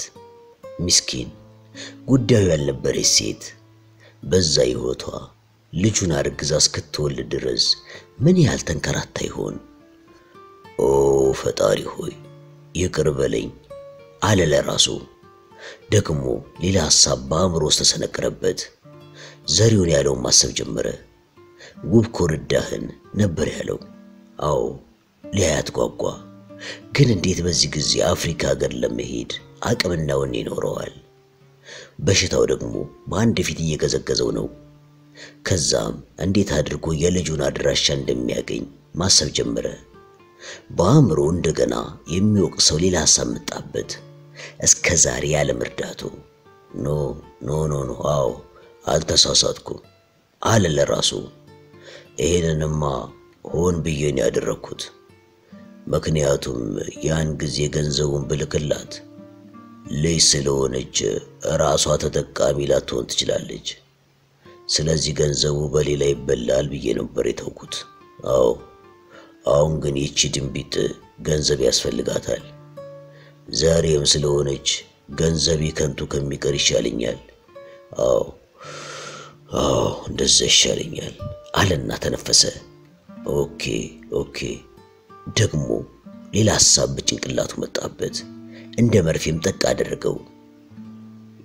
ምስኪን ጉዳዩ ያልነበረች ሴት በዛ ሕይወቷ ልጁን አርግዛ እስክትወልድ ድረስ ምን ያህል ተንከራታ ይሆን? ኦ ፈጣሪ ሆይ ይቅር በለኝ አለ ለራሱ። ደግሞ ሌላ ሐሳብ በአእምሮ ውስጥ ተሰነቀረበት። ዘሪውን ያለውን ማሰብ ጀመረ። ውብ ኮርዳህን ነበር ያለው። አዎ ሊያያት ጓጓ። ግን እንዴት በዚህ ጊዜ አፍሪካ ሀገር ለመሄድ አቅምና ወኔ ይኖረዋል? በሽታው ደግሞ በአንድ ፊት እየገዘገዘው ነው። ከዛም እንዴት አድርጎ የልጁን አድራሻ እንደሚያገኝ ማሰብ ጀመረ። በአእምሮ እንደገና የሚወቅሰው ሌላ ሐሳብ መጣበት። እስከ ዛሬ ያለ መርዳቱ። no no no no፣ አዎ አልተሳሳትኩም አለ ለራሱ። ይሄንንማ ሆን ብዬ ነው ያደረግኩት። ምክንያቱም ያን ጊዜ ገንዘቡን ብልክላት ልጅ ስለሆነች ራሷ ተጠቃሚ ላትሆን ትችላለች። ስለዚህ ገንዘቡ በሌላ ይበላል ብዬ ነበር የተውኩት። አዎ አሁን ግን ይቺ ድንቢጥ ገንዘብ ያስፈልጋታል። ዛሬም ስለሆነች ገንዘቤ ከንቱ ከሚቀር ይሻለኛል። አዎ አዎ እንደዛ ይሻለኛል አለና ተነፈሰ። OK OK። ደግሞ ሌላ ሐሳብ በጭንቅላቱ መጣበት። እንደ መርፌም ጠቅ አደረገው።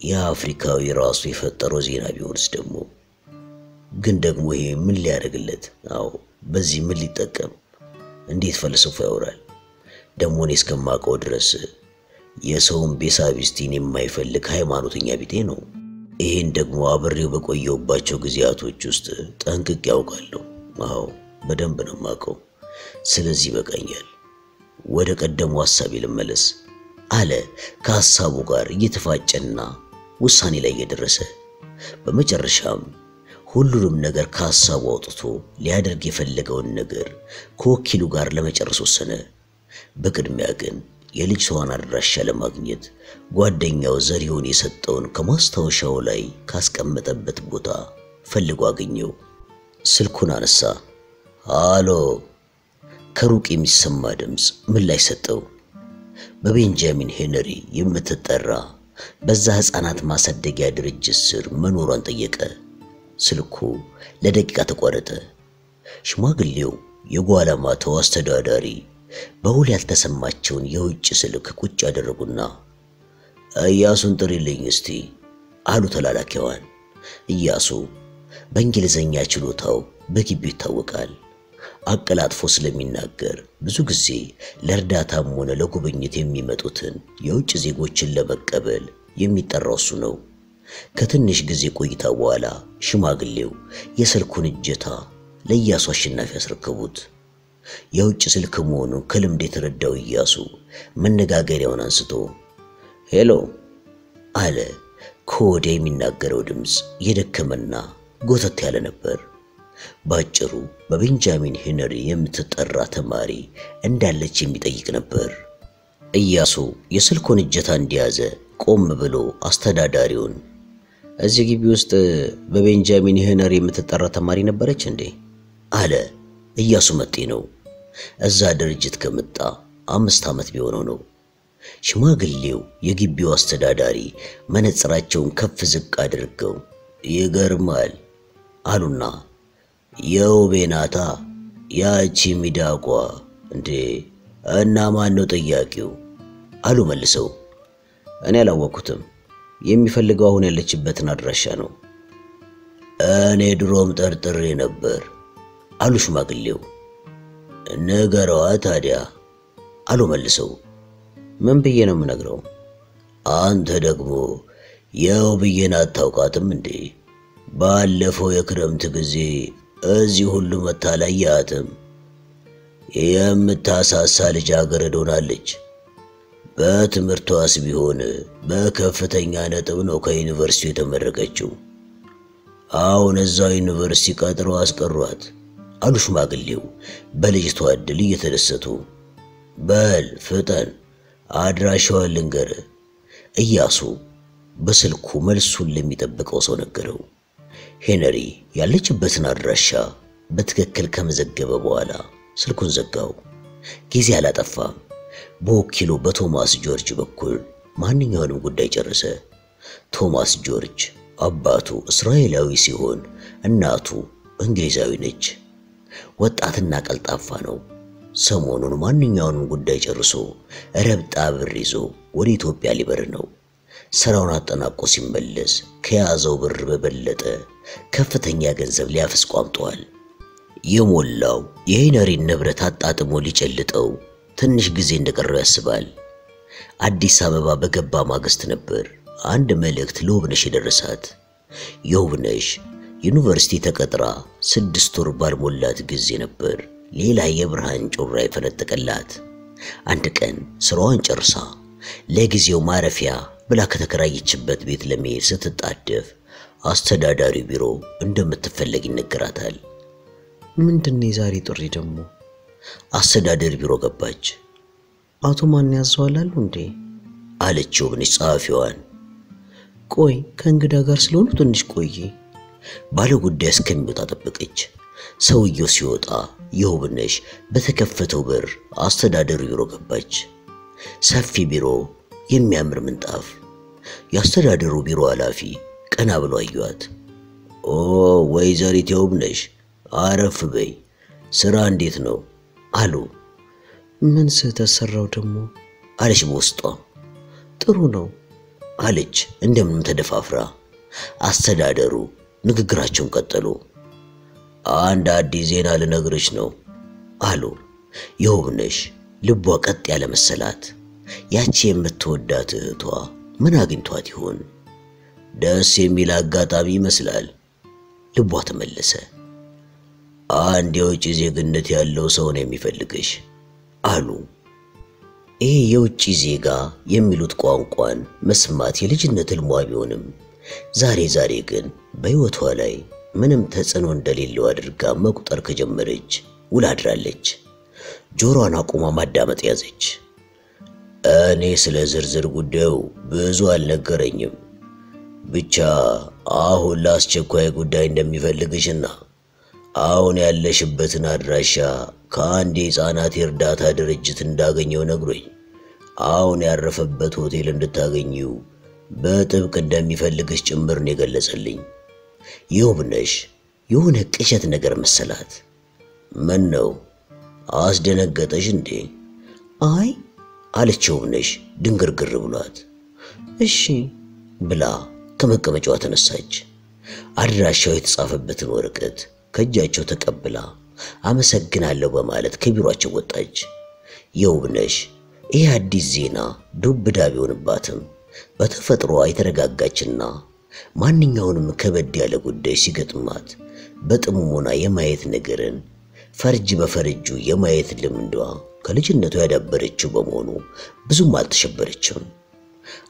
የአፍሪካዊ ራሱ የፈጠረው ዜና ቢሆንስ ደግሞ ግን ደግሞ ይሄ ምን ሊያደርግለት? አዎ በዚህ ምን ሊጠቀም? እንዴት ፈልስፎ ያወራል? ደግሞ እኔ እስከማውቀው ድረስ የሰውን ቤሳቢስቲን የማይፈልግ ሃይማኖተኛ ቢጤ ነው። ይህን ደግሞ አብሬው በቆየውባቸው ጊዜያቶች ውስጥ ጠንቅቄ ያውቃለሁ። አዎ በደንብ ነው የማውቀው። ስለዚህ ይበቃኛል። ወደ ቀደሙ ሐሳቤ ልመለስ አለ ከሐሳቡ ጋር እየተፋጨና ውሳኔ ላይ እየደረሰ በመጨረሻም ሁሉንም ነገር ከሐሳቡ አውጥቶ ሊያደርግ የፈለገውን ነገር ከወኪሉ ጋር ለመጨረስ ወሰነ። በቅድሚያ ግን የልጅቷን አድራሻ ለማግኘት ጓደኛው ዘሪሁን የሰጠውን ከማስታወሻው ላይ ካስቀመጠበት ቦታ ፈልጎ አገኘው። ስልኩን አነሳ። አሎ። ከሩቅ የሚሰማ ድምፅ ምላሽ ሰጠው። በቤንጃሚን ሄነሪ የምትጠራ በዛ ሕፃናት ማሳደጊያ ድርጅት ስር መኖሯን ጠየቀ። ስልኩ ለደቂቃ ተቋረጠ። ሽማግሌው የጓላማተው አስተዳዳሪ በውል ያልተሰማቸውን የውጭ ስልክ ቁጭ ያደረጉና እያሱን ጥሪልኝ እስቲ አሉ ተላላኪዋን። እያሱ በእንግሊዘኛ ችሎታው በግቢው ይታወቃል። አቀላጥፎ ስለሚናገር ብዙ ጊዜ ለእርዳታም ሆነ ለጉብኝት የሚመጡትን የውጭ ዜጎችን ለመቀበል የሚጠራው እሱ ነው። ከትንሽ ጊዜ ቆይታ በኋላ ሽማግሌው የስልኩን እጀታ ለኢያሱ አሸናፊ ያስረከቡት። የውጭ ስልክ መሆኑን ከልምድ የተረዳው ኢያሱ መነጋገሪያውን አንስቶ hello አለ። ከወዲያ የሚናገረው ድምፅ የደከመና ጎተት ያለ ነበር። ባጭሩ በቤንጃሚን ሄነሪ የምትጠራ ተማሪ እንዳለች የሚጠይቅ ነበር። ኢያሱ የስልኩን እጀታ እንደያዘ ቆም ብሎ አስተዳዳሪውን እዚህ ግቢ ውስጥ በቤንጃሚን ሄነሪ የምትጠራ ተማሪ ነበረች እንዴ? አለ። ኢያሱ መጤ ነው። እዛ ድርጅት ከመጣ አምስት ዓመት ቢሆነው ነው። ሽማግሌው የግቢው አስተዳዳሪ መነጽራቸውን ከፍ ዝቅ አድርገው ይገርማል አሉና የውቤ ናታ ያቺ ሚዳቋ እንዴ እና ማን ነው ጠያቂው? አሉ መልሰው። እኔ አላወቅኩትም። የሚፈልገው አሁን ያለችበትን አድራሻ ነው። እኔ ድሮም ጠርጥሬ ነበር አሉ ሽማግሌው። ንገረዋ ታዲያ አሉ መልሰው። ምን ብዬ ነው የምነግረው? አንተ ደግሞ የውብዬን አታውቃትም እንዴ? ባለፈው የክረምት ጊዜ እዚህ ሁሉ መታ አላየሃትም? የምታሳሳ ልጃገረድ ሆናለች። በትምህርቷስ ቢሆን በከፍተኛ ነጥብ ነው ከዩኒቨርሲቲው የተመረቀችው። አሁን እዛው ዩኒቨርሲቲ ቀጥረው አስቀሯት አሉ ሽማግሌው በልጅቷ ዕድል እየተደሰቱ። በል ፍጠን፣ አድራሻዋን ልንገርህ። ኢያሱ በስልኩ መልሱን ለሚጠብቀው ሰው ነገረው። ሄነሪ ያለችበትን አድራሻ በትክክል ከመዘገበ በኋላ ስልኩን ዘጋው። ጊዜ አላጠፋም። በወኪሉ በቶማስ ጆርጅ በኩል ማንኛውንም ጉዳይ ጨረሰ። ቶማስ ጆርጅ አባቱ እስራኤላዊ ሲሆን እናቱ እንግሊዛዊ ነች። ወጣትና ቀልጣፋ ነው። ሰሞኑን ማንኛውንም ጉዳይ ጨርሶ ረብጣ ብር ይዞ ወደ ኢትዮጵያ ሊበር ነው። ስራውን አጠናቆ ሲመለስ ከያዘው ብር በበለጠ ከፍተኛ ገንዘብ ሊያፈስ ቋምጧል። የሞላው የሄነሪን ንብረት አጣጥሞ ሊጨልጠው ትንሽ ጊዜ እንደቀረው ያስባል። አዲስ አበባ በገባ ማግስት ነበር አንድ መልእክት ለውብነሽ የደረሳት። የውብነሽ ዩኒቨርሲቲ ተቀጥራ ስድስት ወር ባልሞላት ጊዜ ነበር ሌላ የብርሃን ጮራ የፈነጠቀላት። አንድ ቀን ስራዋን ጨርሳ ለጊዜው ማረፊያ ብላ ከተከራየችበት ቤት ለመሄድ ስትጣደፍ አስተዳዳሪ ቢሮ እንደምትፈለግ ይነገራታል። ምንድን የዛሬ ጥሪ ደግሞ? አስተዳደር ቢሮ ገባች። አቶ ማን ያዘዋል አሉ እንዴ? አለች ውብነሽ ጸሐፊዋን። ቆይ ከእንግዳ ጋር ስለሆኑ ትንሽ ቆይ። ባለ ጉዳይ እስከሚወጣ ጠበቀች። ሰውየው ሲወጣ የውብነሽ በተከፈተው በር አስተዳደሩ ቢሮ ገባች። ሰፊ ቢሮ፣ የሚያምር ምንጣፍ። የአስተዳደሩ ቢሮ ኃላፊ ቀና ብሎ አዩአት። ኦ ወይዘሪት የውብነሽ አረፍ በይ፣ ስራ እንዴት ነው አሉ። ምን ስህተት ሰራው ደግሞ? አለች በውስጧ። ጥሩ ነው አለች እንደምንም ተደፋፍራ። አስተዳደሩ ንግግራቸውን ቀጠሉ። አንድ አዲስ ዜና ልነግርሽ ነው አሉ። የውብነሽ ልቧ ቀጥ ያለ መሰላት። ያቺ የምትወዳት እህቷ ምን አግኝቷት ይሆን? ደስ የሚል አጋጣሚ ይመስላል። ልቧ ተመለሰ። አንድ የውጭ ዜግነት ያለው ሰው ነው የሚፈልግሽ አሉ። ይህ የውጭ ዜጋ የሚሉት ቋንቋን መስማት የልጅነት ህልሟ ቢሆንም ዛሬ ዛሬ ግን በሕይወቷ ላይ ምንም ተጽዕኖ እንደሌለው አድርጋ መቁጠር ከጀመረች ውላ አድራለች። ጆሮዋን አቁማ ማዳመጥ ያዘች። እኔ ስለ ዝርዝር ጉዳዩ ብዙ አልነገረኝም። ብቻ አሁን ለአስቸኳይ ጉዳይ እንደሚፈልግሽና አሁን ያለሽበትን አድራሻ ከአንድ የሕፃናት የእርዳታ ድርጅት እንዳገኘው ነግሮኝ አሁን ያረፈበት ሆቴል እንድታገኚው በጥብቅ እንደሚፈልግሽ ጭምር ነው የገለጸልኝ። ይውብነሽ የሆነ ቅዠት ነገር መሰላት። ምን ነው አስደነገጠሽ እንዴ? አይ አለች ውብነሽ ድንግርግር ብሏት። እሺ ብላ ከመቀመጫዋ ተነሳች። አድራሻው የተጻፈበትን ወረቀት ከእጃቸው ተቀብላ አመሰግናለሁ በማለት ከቢሮአቸው ወጣች። የውብነሽ ይህ አዲስ ዜና ዱብዳ ቢሆንባትም በተፈጥሮዋ የተረጋጋችና ማንኛውንም ከበድ ያለ ጉዳይ ሲገጥማት በጥሞና የማየት ነገርን ፈርጅ በፈርጁ የማየት ልምዷ ከልጅነቷ ያዳበረችው በመሆኑ ብዙም አልተሸበረችም።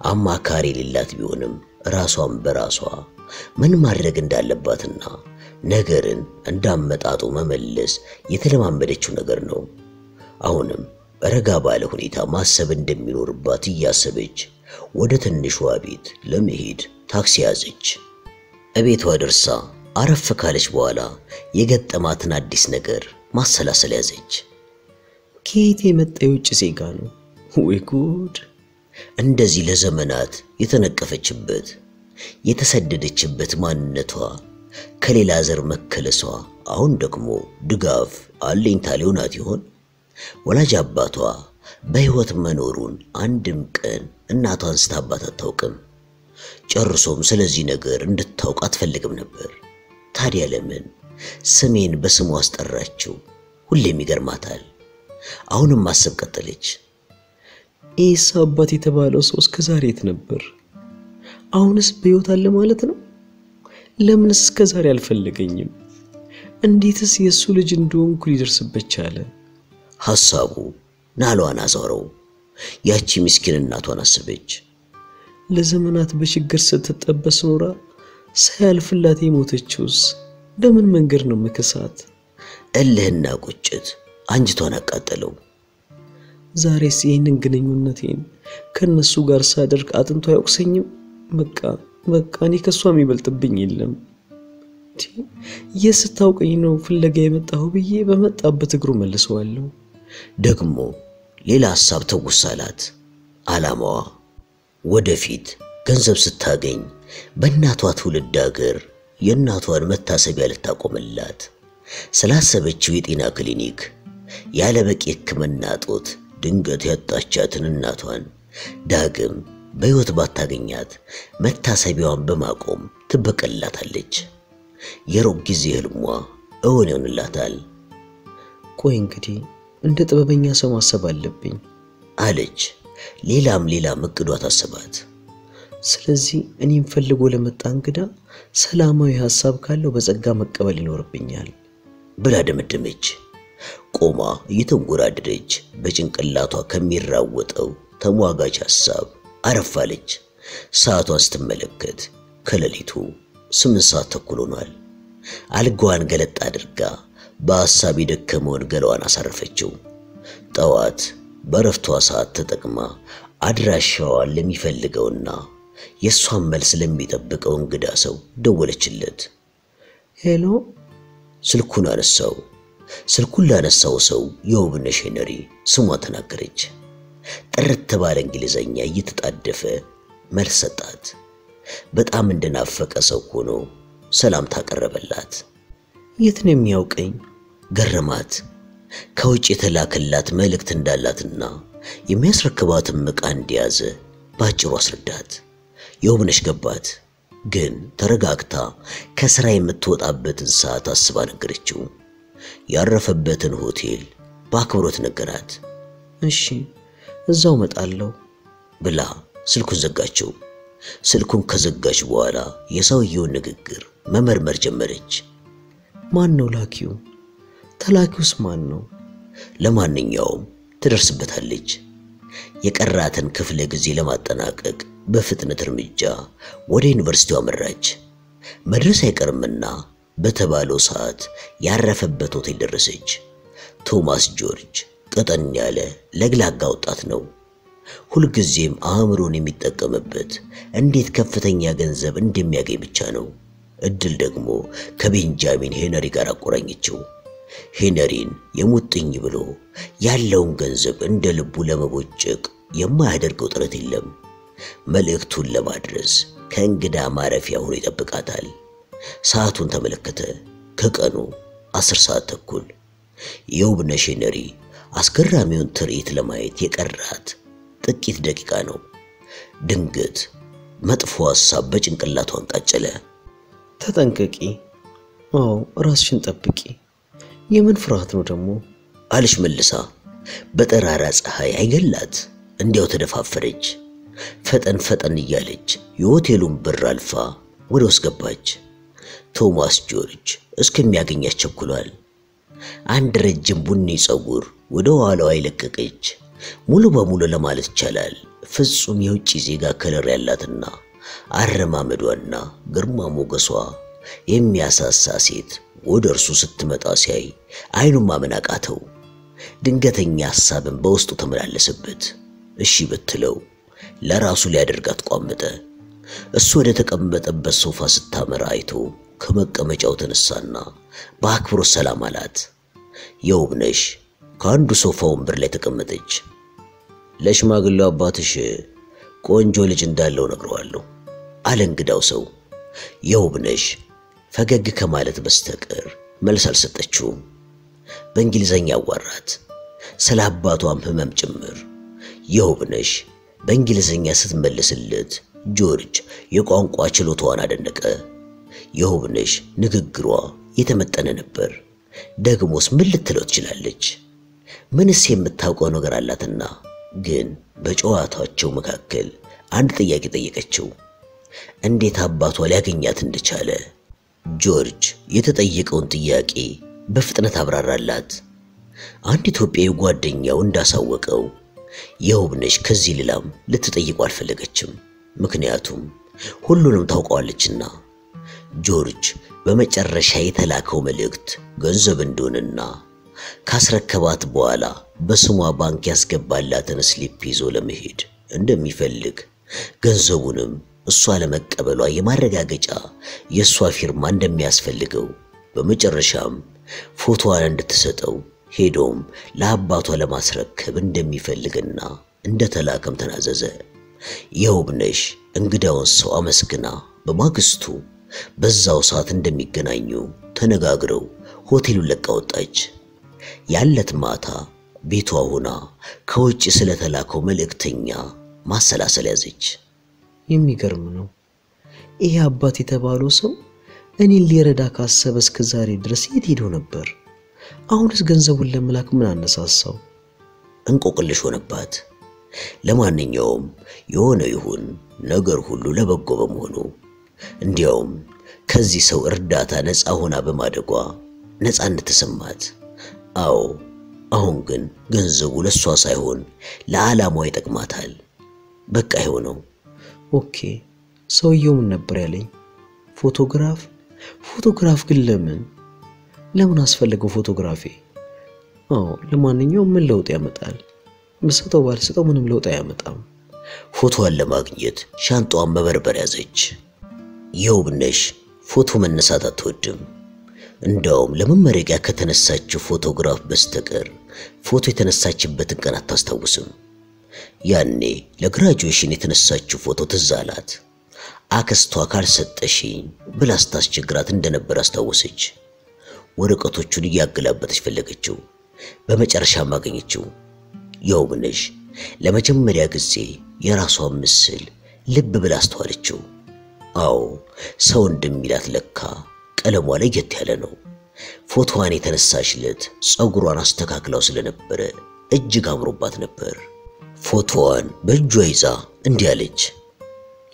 አማካሪ የሌላት ቢሆንም ራሷን በራሷ ምን ማድረግ እንዳለባትና ነገርን እንዳመጣጡ መመለስ የተለማመደችው ነገር ነው። አሁንም ረጋ ባለ ሁኔታ ማሰብ እንደሚኖርባት እያሰበች ወደ ትንሿ ቤት ለመሄድ ታክሲ ያዘች። እቤቷ ደርሳ አረፍ ካለች በኋላ የገጠማትን አዲስ ነገር ማሰላሰል ያዘች። ከየት የመጣ የውጭ ዜጋ ነው? ወይ ጉድ! እንደዚህ ለዘመናት የተነቀፈችበት የተሰደደችበት ማንነቷ ከሌላ ዘር መከለሷ አሁን ደግሞ ድጋፍ አለኝታ ሊሆናት ይሆን? ወላጅ አባቷ በሕይወት መኖሩን አንድም ቀን እናቷ አንስታባት አታውቅም። ጨርሶም ስለዚህ ነገር እንድታውቅ አትፈልግም ነበር። ታዲያ ለምን ስሜን በስሙ አስጠራችው? ሁሌም ይገርማታል። አሁንም ማሰብ ቀጠለች። ኢሳ አባት የተባለው ሰው እስከ ዛሬ የት ነበር? አሁንስ በሕይወት አለ ማለት ነው? ለምንስ እስከ ዛሬ አልፈለገኝም? እንዴትስ የእሱ ልጅ እንደሆንኩ ሊደርስበት ቻለ? ሐሳቡ ናሏን አዞረው። ያቺ ምስኪን እናቷን አሰበች። ለዘመናት በችግር ስትጠበስ ኖራ ሳያልፍላት የሞተችውስ በምን መንገድ ነው ምክሳት? እልህና ቁጭት አንጅቷን አቃጠለው። ዛሬስ ይህንን ግንኙነቴን ከነሱ ጋር ሳደርግ አጥንቶ አይወቅሰኝም? በቃ በቃ እኔ ከእሷ የሚበልጥብኝ የለም። የስታውቀኝ ነው ፍለጋ የመጣሁ ብዬ በመጣበት እግሩ መልሰዋለሁ። ደግሞ ሌላ ሐሳብ ተውስ አላት። ዓላማዋ ወደፊት ገንዘብ ስታገኝ በእናቷ ትውልድ አገር የእናቷን መታሰቢያ ልታቆምላት ስላሰበችው የጤና ክሊኒክ ያለ በቂ ሕክምና ጦት ድንገት ያጣቻትን እናቷን ዳግም በሕይወት ባታገኛት መታሰቢያዋን በማቆም ትበቀላታለች። የሩቅ ጊዜ ህልሟ እውን ይሆንላታል ቆይ እንግዲህ እንደ ጥበበኛ ሰው ማሰብ አለብኝ። አለች። ሌላም ሌላም እቅዷ ታሰባት። ስለዚህ እኔም ፈልጎ ለመጣ እንግዳ ሰላማዊ ሐሳብ ካለው በጸጋ መቀበል ይኖርብኛል ብላ ደመደመች። ቆማ እየተንጎራደደች በጭንቅላቷ ከሚራወጠው ተሟጋች ሐሳብ አረፋለች። ሰዓቷን ስትመለከት ከሌሊቱ ስምንት ሰዓት ተኩል ሆኗል። አልጋዋን ገለጥ አድርጋ በሐሳብ የደከመውን ገላዋን አሳረፈችው። ጠዋት በረፍቷ ሰዓት ተጠቅማ አድራሻዋን ለሚፈልገውና የእሷን መልስ ለሚጠብቀው እንግዳ ሰው ደወለችለት። hello፣ ስልኩን አነሳው። ስልኩን ላነሳው ሰው የውብነሽ ሄነሪ ስሟን ተናገረች። ጥርት ባለ እንግሊዘኛ እየተጣደፈ መልስ ሰጣት። በጣም እንደናፈቀ ሰው ሆኖ ሰላምታ ቀረበላት። የት ነው የሚያውቀኝ? ገረማት። ከውጭ የተላከላት መልእክት እንዳላትና የሚያስረክባትም ዕቃ እንደያዘ በአጭሩ አስረዳት። የውብነሽ ገባት። ግን ተረጋግታ ከሥራ የምትወጣበትን ሰዓት አስባ ነገረችው። ያረፈበትን ሆቴል በአክብሮት ነገራት። እሺ እዛው መጣለሁ ብላ ስልኩን ዘጋችው። ስልኩን ከዘጋች በኋላ የሰውየውን ንግግር መመርመር ጀመረች። ማን ነው ላኪው? ተላኪውስ ማን ነው? ለማንኛውም ትደርስበታለች። የቀራትን ክፍለ ጊዜ ለማጠናቀቅ በፍጥነት እርምጃ ወደ ዩኒቨርሲቲው አመራች። መድረስ አይቀርምና በተባለው ሰዓት ያረፈበት ሆቴል ደረሰች። ቶማስ ጆርጅ ቀጠን ያለ ለግላጋ ወጣት ነው። ሁልጊዜም አእምሮን የሚጠቀምበት እንዴት ከፍተኛ ገንዘብ እንደሚያገኝ ብቻ ነው። እድል ደግሞ ከቤንጃሚን ሄነሪ ጋር አቆራኘችው። ሄነሪን የሙጥኝ ብሎ ያለውን ገንዘብ እንደ ልቡ ለመቦጨቅ የማያደርገው ጥረት የለም። መልእክቱን ለማድረስ ከእንግዳ ማረፊያ ሆኖ ይጠብቃታል። ሰዓቱን ተመለከተ። ከቀኑ አስር ሰዓት ተኩል። የውብነሽ ሄነሪ አስገራሚውን ትርኢት ለማየት የቀራት ጥቂት ደቂቃ ነው። ድንገት መጥፎ ሐሳብ በጭንቅላቷ አንቃጨለ። ተጠንቀቂ። አዎ ራስሽን ጠብቂ። የምን ፍርሃት ነው ደግሞ? አለች መልሳ። በጠራራ ፀሐይ አይገላት። እንዲያው ተደፋፈረች። ፈጠን ፈጠን እያለች የሆቴሉን በር አልፋ ወደ ውስጥ ገባች። ቶማስ ጆርጅ እስከሚያገኛት ቸኩሏል። አንድ ረጅም ቡኒ ፀጉር ወደ ኋላዋ የለቀቀች ሙሉ በሙሉ ለማለት ይቻላል ፍጹም የውጭ ዜጋ color ያላትና አረማመዷና ግርማ ሞገሷ የሚያሳሳ ሴት ወደ እርሱ ስትመጣ ሲያይ አይኑን ማመን አቃተው። ድንገተኛ ሐሳብን በውስጡ ተመላለሰበት። እሺ ብትለው ለራሱ ሊያደርጋት ቋመጠ። እሱ ወደ ተቀመጠበት ሶፋ ስታመራ አይቶ ከመቀመጫው ተነሳና በአክብሮት ሰላም አላት። የውብነሽ ከአንዱ ሶፋ ወንበር ላይ ተቀመጠች። ለሽማግሌው አባትሽ ቆንጆ ልጅ እንዳለው ነግረዋለሁ አለ እንግዳው ሰው። የውብነሽ ፈገግ ከማለት በስተቀር መልስ አልሰጠችውም። በእንግሊዘኛ አዋራት፣ ስለ አባቷም ሕመም ጭምር። የውብነሽ በእንግሊዘኛ ስትመልስለት ጆርጅ የቋንቋ ችሎታዋን አደነቀ። የውብነሽ ንግግሯ የተመጠነ ነበር። ደግሞስ ምን ልትለው ትችላለች? ምንስ የምታውቀው ነገር አላትና። ግን በጨዋታቸው መካከል አንድ ጥያቄ ጠየቀችው። እንዴት አባቷ ሊያገኛት እንደቻለ ጆርጅ የተጠየቀውን ጥያቄ በፍጥነት አብራራላት። አንድ ኢትዮጵያዊ ጓደኛው እንዳሳወቀው የውብነሽ ከዚህ ሌላም ልትጠይቁ አልፈለገችም። ምክንያቱም ሁሉንም ታውቀዋለችና። ጆርጅ በመጨረሻ የተላከው መልእክት ገንዘብ እንደሆነና ካስረከባት በኋላ በስሟ ባንክ ያስገባላትን ስሊፕ ይዞ ለመሄድ እንደሚፈልግ ገንዘቡንም እሷ ለመቀበሏ የማረጋገጫ የእሷ ፊርማ እንደሚያስፈልገው በመጨረሻም ፎቶዋን እንድትሰጠው ሄዶም ለአባቷ ለማስረከብ እንደሚፈልግና እንደተላከም ተናዘዘ። የውብነሽ እንግዳውን ሰው አመስግና በማግስቱ በዛው ሰዓት እንደሚገናኙ ተነጋግረው ሆቴሉን ለቃ ወጣች። ያለት ማታ ቤቷ ሆና ከውጭ ስለተላከው መልእክተኛ ማሰላሰል ያዘች። የሚገርም ነው። ይሄ አባት የተባለው ሰው እኔን ሊረዳ ካሰበ እስከ ዛሬ ድረስ የት ሄዶ ነበር? አሁንስ ገንዘቡን ለመላክ ምን አነሳሳው? እንቆቅልሽ ሆነባት። ለማንኛውም የሆነ ይሁን ነገር ሁሉ ለበጎ በመሆኑ እንዲያውም ከዚህ ሰው እርዳታ ነፃ ሆና በማደጓ ነፃነት ተሰማት። አዎ አሁን ግን ገንዘቡ ለሷ ሳይሆን ለዓላማዋ ይጠቅማታል። በቃ ይሁነው። okay ሰውየው ምን ነበር ያለኝ? ፎቶግራፍ። ፎቶግራፍ ግን ለምን ለምን አስፈለገው ፎቶግራፌ? አዎ ለማንኛውም ምን ለውጥ ያመጣል? ብሰጠው ባልሰጠው ምንም ለውጥ አያመጣም። ፎቶዋን ለማግኘት ሻንጣዋን መበርበር ያዘች። የውብነሽ ፎቶ መነሳት አትወድም። እንዳውም ለመመረቂያ ከተነሳችው ፎቶግራፍ በስተቀር ፎቶ የተነሳችበትን ቀን አታስታውስም። ያኔ ለግራጁዌሽን የተነሳችው ፎቶ ትዝ አላት። አክስቷ ካልሰጠሽኝ ብላ ስታስቸግራት እንደነበር አስታወሰች። ወረቀቶቹን እያገላበጠች ፈለገችው። በመጨረሻም አገኘችው። የውብነሽ ለመጀመሪያ ጊዜ የራሷን ምስል ልብ ብላ አስተዋለችው። አዎ ሰው እንደሚላት ለካ ቀለሟ ለየት ያለ ነው። ፎቶዋን የተነሳችለት ፀጉሯን አስተካክላው ስለነበረ እጅግ አምሮባት ነበር። ፎቶዋን በእጇ ይዛ እንዲህ አለች።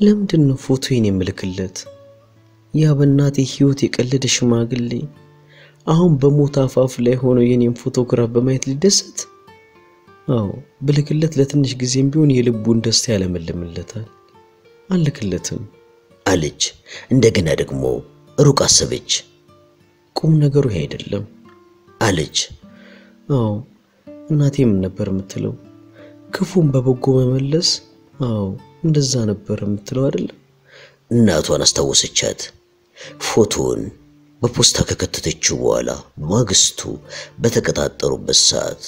ለምንድን ነው ፎቶዬን የምልክለት? ያ በእናቴ ሕይወት የቀለደ ሽማግሌ አሁን በሞት አፋፍ ላይ ሆኖ የኔም ፎቶግራፍ በማየት ሊደሰት? አዎ ብልክለት ለትንሽ ጊዜም ቢሆን የልቡን ደስታ ያለመልምለታል። አልክለትም አለች። እንደገና ደግሞ ሩቅ አሰበች። ቁም ነገሩ ይሄ አይደለም አለች። አዎ እናቴ ምን ነበር የምትለው? ክፉን በበጎ መመለስ። አዎ እንደዛ ነበር የምትለው አይደለም? እናቷን አስታወሰቻት። ፎቶውን በፖስታ ከከተተችው በኋላ ማግስቱ በተቀጣጠሩበት ሰዓት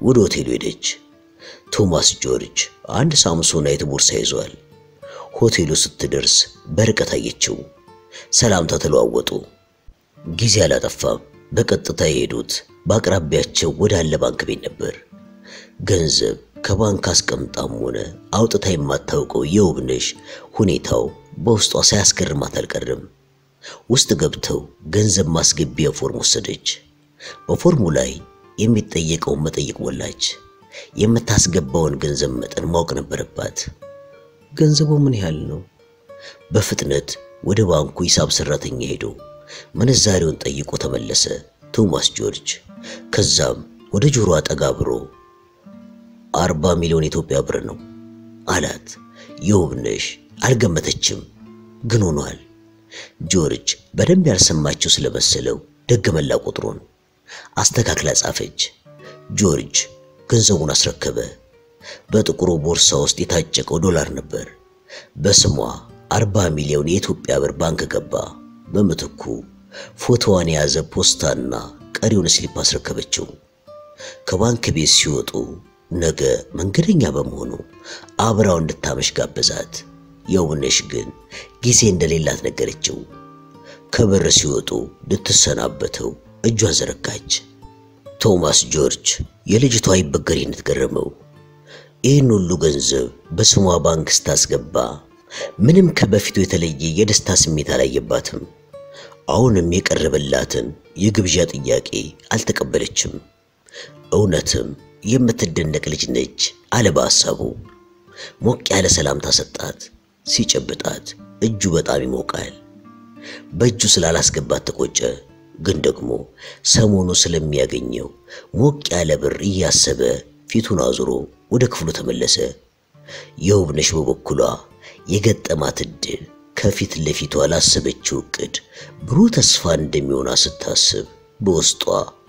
ወደ ሆቴሉ ሄደች። ቶማስ ጆርጅ አንድ ሳምሶናይት ቦርሳ ይዟል። ሆቴሉ ስትደርስ በርቀት አየችው። ሰላምታ ተለዋወጡ። ጊዜ አላጠፋም። በቀጥታ የሄዱት በአቅራቢያቸው ወዳለ ባንክ ቤት ነበር። ገንዘብ ከባንክ አስቀምጣም ሆነ አውጥታ የማታውቀው የውብነሽ ሁኔታው በውስጧ ሳያስገርማት አልቀርም። ውስጥ ገብተው ገንዘብ ማስገቢያ form ወሰደች። በ form ኡ ላይ የሚጠየቀውን መጠይቅ ሞላች። የምታስገባውን ገንዘብ መጠን ማወቅ ነበረባት። ገንዘቡ ምን ያህል ነው? በፍጥነት ወደ ባንኩ ሂሳብ ሰራተኛ ሄዶ ምንዛሬውን ጠይቆ ተመለሰ ቶማስ ጆርጅ። ከዛም ወደ ጆሮዋ አጠጋ ብሎ አርባ ሚሊዮን የኢትዮጵያ ብር ነው አላት። የውብነሽ አልገመተችም፣ ግን ሆኗል። ጆርጅ በደንብ ያልሰማችው ስለመሰለው ደገመላት ቁጥሩን አስተካክላ ጻፈች። ጆርጅ ገንዘቡን አስረከበ። በጥቁሩ ቦርሳ ውስጥ የታጨቀው ዶላር ነበር። በስሟ አርባ ሚሊዮን የኢትዮጵያ ብር ባንክ ገባ። በምትኩ ፎቶዋን የያዘ ፖስታና ቀሪውን slip አስረከበችው። ከባንክ ቤት ሲወጡ ነገ መንገደኛ በመሆኑ አብራው እንድታመሽ ጋበዛት። የውብነሽ ግን ጊዜ እንደሌላት ነገረችው። ከበር ሲወጡ ልትሰናበተው እጇን ዘረጋች። ቶማስ ጆርጅ የልጅቷ አይበገሬነት ገረመው። ይህን ሁሉ ገንዘብ በስሟ ባንክ ስታስገባ ምንም ከበፊቱ የተለየ የደስታ ስሜት አላየባትም። አሁንም የቀረበላትን የግብዣ ጥያቄ አልተቀበለችም። እውነትም የምትደነቅ ልጅ ነች አለ በሐሳቡ። ሞቅ ያለ ሰላምታ ሰጣት። ሲጨብጣት እጁ በጣም ይሞቃል። በእጁ ስላላስገባት ተቆጨ። ግን ደግሞ ሰሞኑ ስለሚያገኘው ሞቅ ያለ ብር እያሰበ ፊቱን አዙሮ ወደ ክፍሉ ተመለሰ። የውብነሽ በበኩሏ የገጠማት እድል ከፊት ለፊቷ ላሰበችው እቅድ ብሩህ ተስፋ እንደሚሆና ስታስብ በውስጧ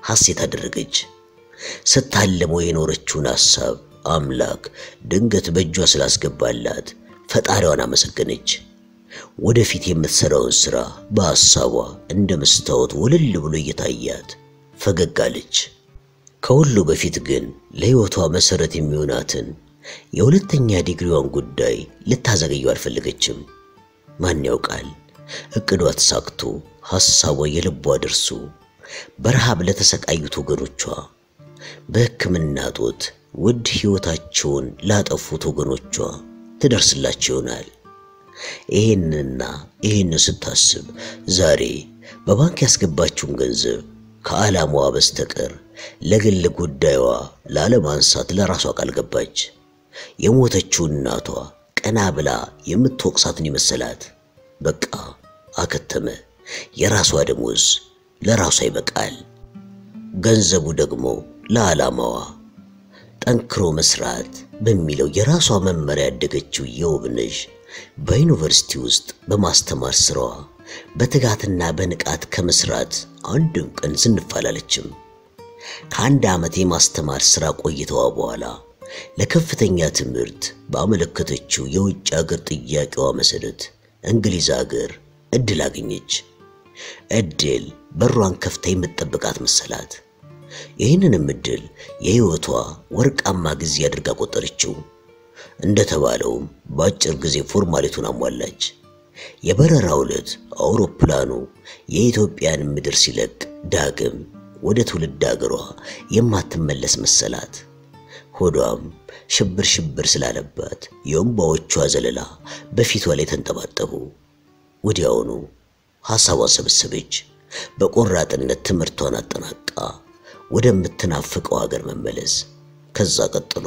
ሐሴት አደረገች። ስታለመው የኖረችውን ሐሳብ አምላክ ድንገት በእጇ ስላስገባላት ፈጣሪዋን አመሰገነች። ወደፊት የምትሰራውን ሥራ በሐሳቧ እንደ መስታወት ወለል ብሎ እየታያት ፈገግ አለች። ከሁሉ በፊት ግን ለሕይወቷ መሠረት የሚሆናትን የሁለተኛ ዲግሪዋን ጉዳይ ልታዘገየው አልፈለገችም። ማን ያውቃል እቅዷ ተሳክቶ ሐሳቧ የልቧ ደርሶ በረሃብ ለተሰቃዩት ወገኖቿ በሕክምና ጦት ውድ ሕይወታቸውን ላጠፉት ወገኖቿ ትደርስላቸው ይሆናል። ይሄንና ይሄን ስታስብ ዛሬ በባንክ ያስገባችውን ገንዘብ ከዓላማዋ በስተቀር ለግል ጉዳዩዋ ላለማንሳት ለራሷ ቃል ገባች። የሞተችው እናቷ ቀና ብላ የምትወቅሳትን ይመሰላት። በቃ አከተመ። የራሷ ደሞዝ ለራሷ ይበቃል፣ ገንዘቡ ደግሞ ለዓላማዋ። ጠንክሮ መስራት በሚለው የራሷ መመሪያ ያደገችው የውብነሽ በዩኒቨርሲቲ ውስጥ በማስተማር ስራዋ በትጋትና በንቃት ከመስራት አንድም ቀን ዝንፍ አላለችም። ከአንድ ዓመት የማስተማር ሥራ ቆይታዋ በኋላ ለከፍተኛ ትምህርት ባመለከተችው የውጭ አገር ጥያቄዋ መሰረት እንግሊዝ አገር እድል አገኘች። እድል በሯን ከፍታ የምትጠብቃት መሰላት። ይህንንም እድል የሕይወቷ ወርቃማ ጊዜ አድርጋ ቆጠረችው። እንደተባለውም በአጭር ጊዜ formality ውን አሟላች። የበረራው ዕለት አውሮፕላኑ የኢትዮጵያን ምድር ሲለቅ ዳግም ወደ ትውልድ አገሯ የማትመለስ መሰላት። ሆዷም ሽብር ሽብር ስላለባት የእንባዎቿ ዘለላ በፊቷ ላይ ተንጠባጠቡ። ወዲያውኑ ሐሳቧን ሰበሰበች። በቆራጥነት ትምህርቷን አጠናቃ ወደምትናፍቀው ሀገር መመለስ። ከዛ ቀጥሎ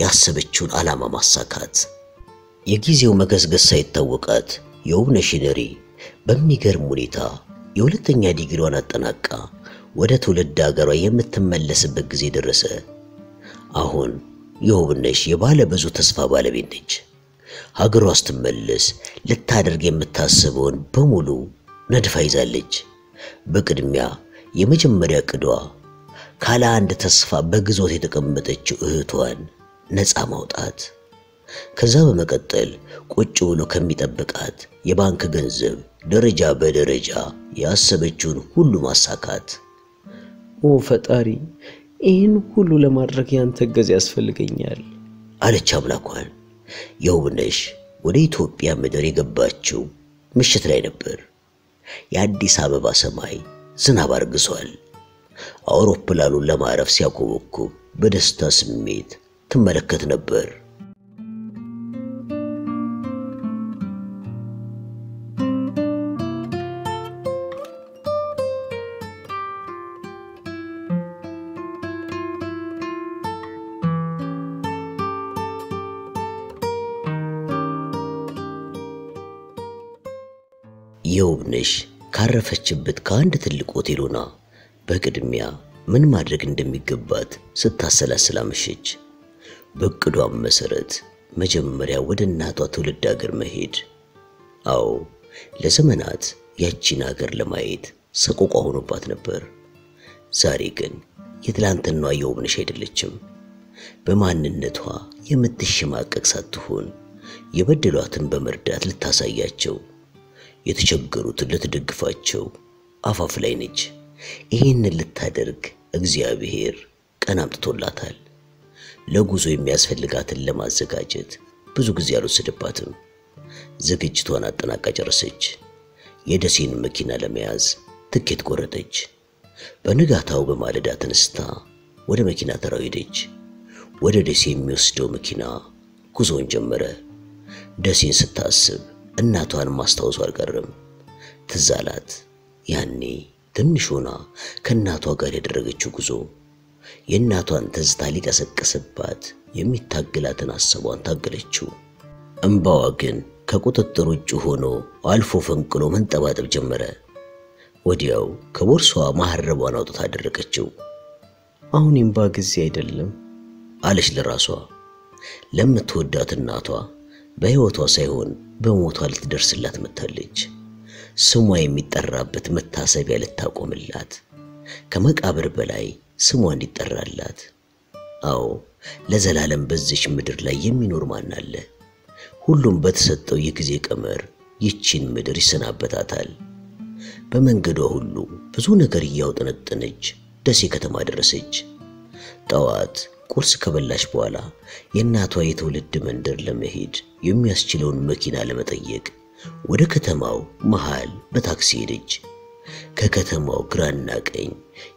ያሰበችውን ዓላማ ማሳካት። የጊዜው መገስገስ ሳይታወቃት የውብነሽ ነሪ በሚገርም ሁኔታ የሁለተኛ ዲግሪዋን አጠናቃ ወደ ትውልድ ሀገሯ የምትመለስበት ጊዜ ደረሰ። አሁን የውብነሽ የባለ ብዙ ተስፋ ባለቤት ነች። ሀገሯ ስትመለስ ልታደርግ የምታስበውን በሙሉ ነድፋ ይዛለች። በቅድሚያ የመጀመሪያ ቅዷ ካለ አንድ ተስፋ በግዞት የተቀመጠችው እህቷን ነፃ ማውጣት፣ ከዛ በመቀጠል ቁጭ ብሎ ከሚጠብቃት የባንክ ገንዘብ ደረጃ በደረጃ ያሰበችውን ሁሉ ማሳካት። ኦ ፈጣሪ፣ ይህን ሁሉ ለማድረግ ያንተ እገዛ ያስፈልገኛል አለች አምላኳን። የውብነሽ ወደ ኢትዮጵያ ምድር የገባችው ምሽት ላይ ነበር። የአዲስ አበባ ሰማይ ዝናብ አርግሷል። አውሮፕላኑን ለማረፍ ሲያኮበኩብ በደስታ ስሜት ትመለከት ነበር። የውብነሽ ካረፈችበት ከአንድ ትልቅ ሆቴል ሆና በቅድሚያ ምን ማድረግ እንደሚገባት ስታሰላስል አመሸች። በእቅዷም መሰረት መጀመሪያ ወደ እናቷ ትውልድ ሀገር መሄድ። አዎ ለዘመናት ያቺን ሀገር ለማየት ሰቆቋ ሆኖባት ነበር። ዛሬ ግን የትላንትናዋ የውብነሽ አይደለችም። በማንነቷ የምትሸማቀቅ ሳትሆን የበደሏትን በመርዳት ልታሳያቸው የተቸገሩትን ልትደግፋቸው አፋፍ ላይ ነች። ይህንን ልታደርግ እግዚአብሔር ቀን አምጥቶላታል። ለጉዞ የሚያስፈልጋትን ለማዘጋጀት ብዙ ጊዜ አልወሰደባትም። ዝግጅቷን አጠናቃ ጨረሰች። የደሴን መኪና ለመያዝ ትኬት ቆረጠች። በንጋታው በማለዳ ተነስታ ወደ መኪና ተራው ሄደች። ወደ ደሴ የሚወስደው መኪና ጉዞውን ጀመረ። ደሴን ስታስብ እናቷን ማስታወሱ አልቀረም። ትዝ አላት ያኔ ትንሽ ሆና ከእናቷ ጋር ያደረገችው ጉዞ። የእናቷን ትዝታ ሊቀሰቅስባት የሚታግላትን አሰቧን ታገለችው። እምባዋ ግን ከቁጥጥር ውጭ ሆኖ አልፎ ፈንቅሎ መንጠባጠብ ጀመረ። ወዲያው ከቦርሳዋ መሐረቧን አውጥታ አደረቀችው። አሁን የእምባ ጊዜ አይደለም አለች ለራሷ። ለምትወዳት እናቷ በሕይወቷ ሳይሆን በሞቷ ልትደርስላት መጥታለች። ስሟ የሚጠራበት መታሰቢያ ልታቆምላት፣ ከመቃብር በላይ ስሟ እንዲጠራላት። አዎ ለዘላለም በዚች ምድር ላይ የሚኖር ማን አለ? ሁሉም በተሰጠው የጊዜ ቀመር ይቺን ምድር ይሰናበታታል። በመንገዷ ሁሉ ብዙ ነገር እያውጠነጠነች ደሴ ከተማ ደረሰች። ጠዋት ቁርስ ከበላች በኋላ የእናቷ የትውልድ መንደር ለመሄድ የሚያስችለውን መኪና ለመጠየቅ ወደ ከተማው መሃል በታክሲ ሄደች። ከከተማው ግራና ቀኝ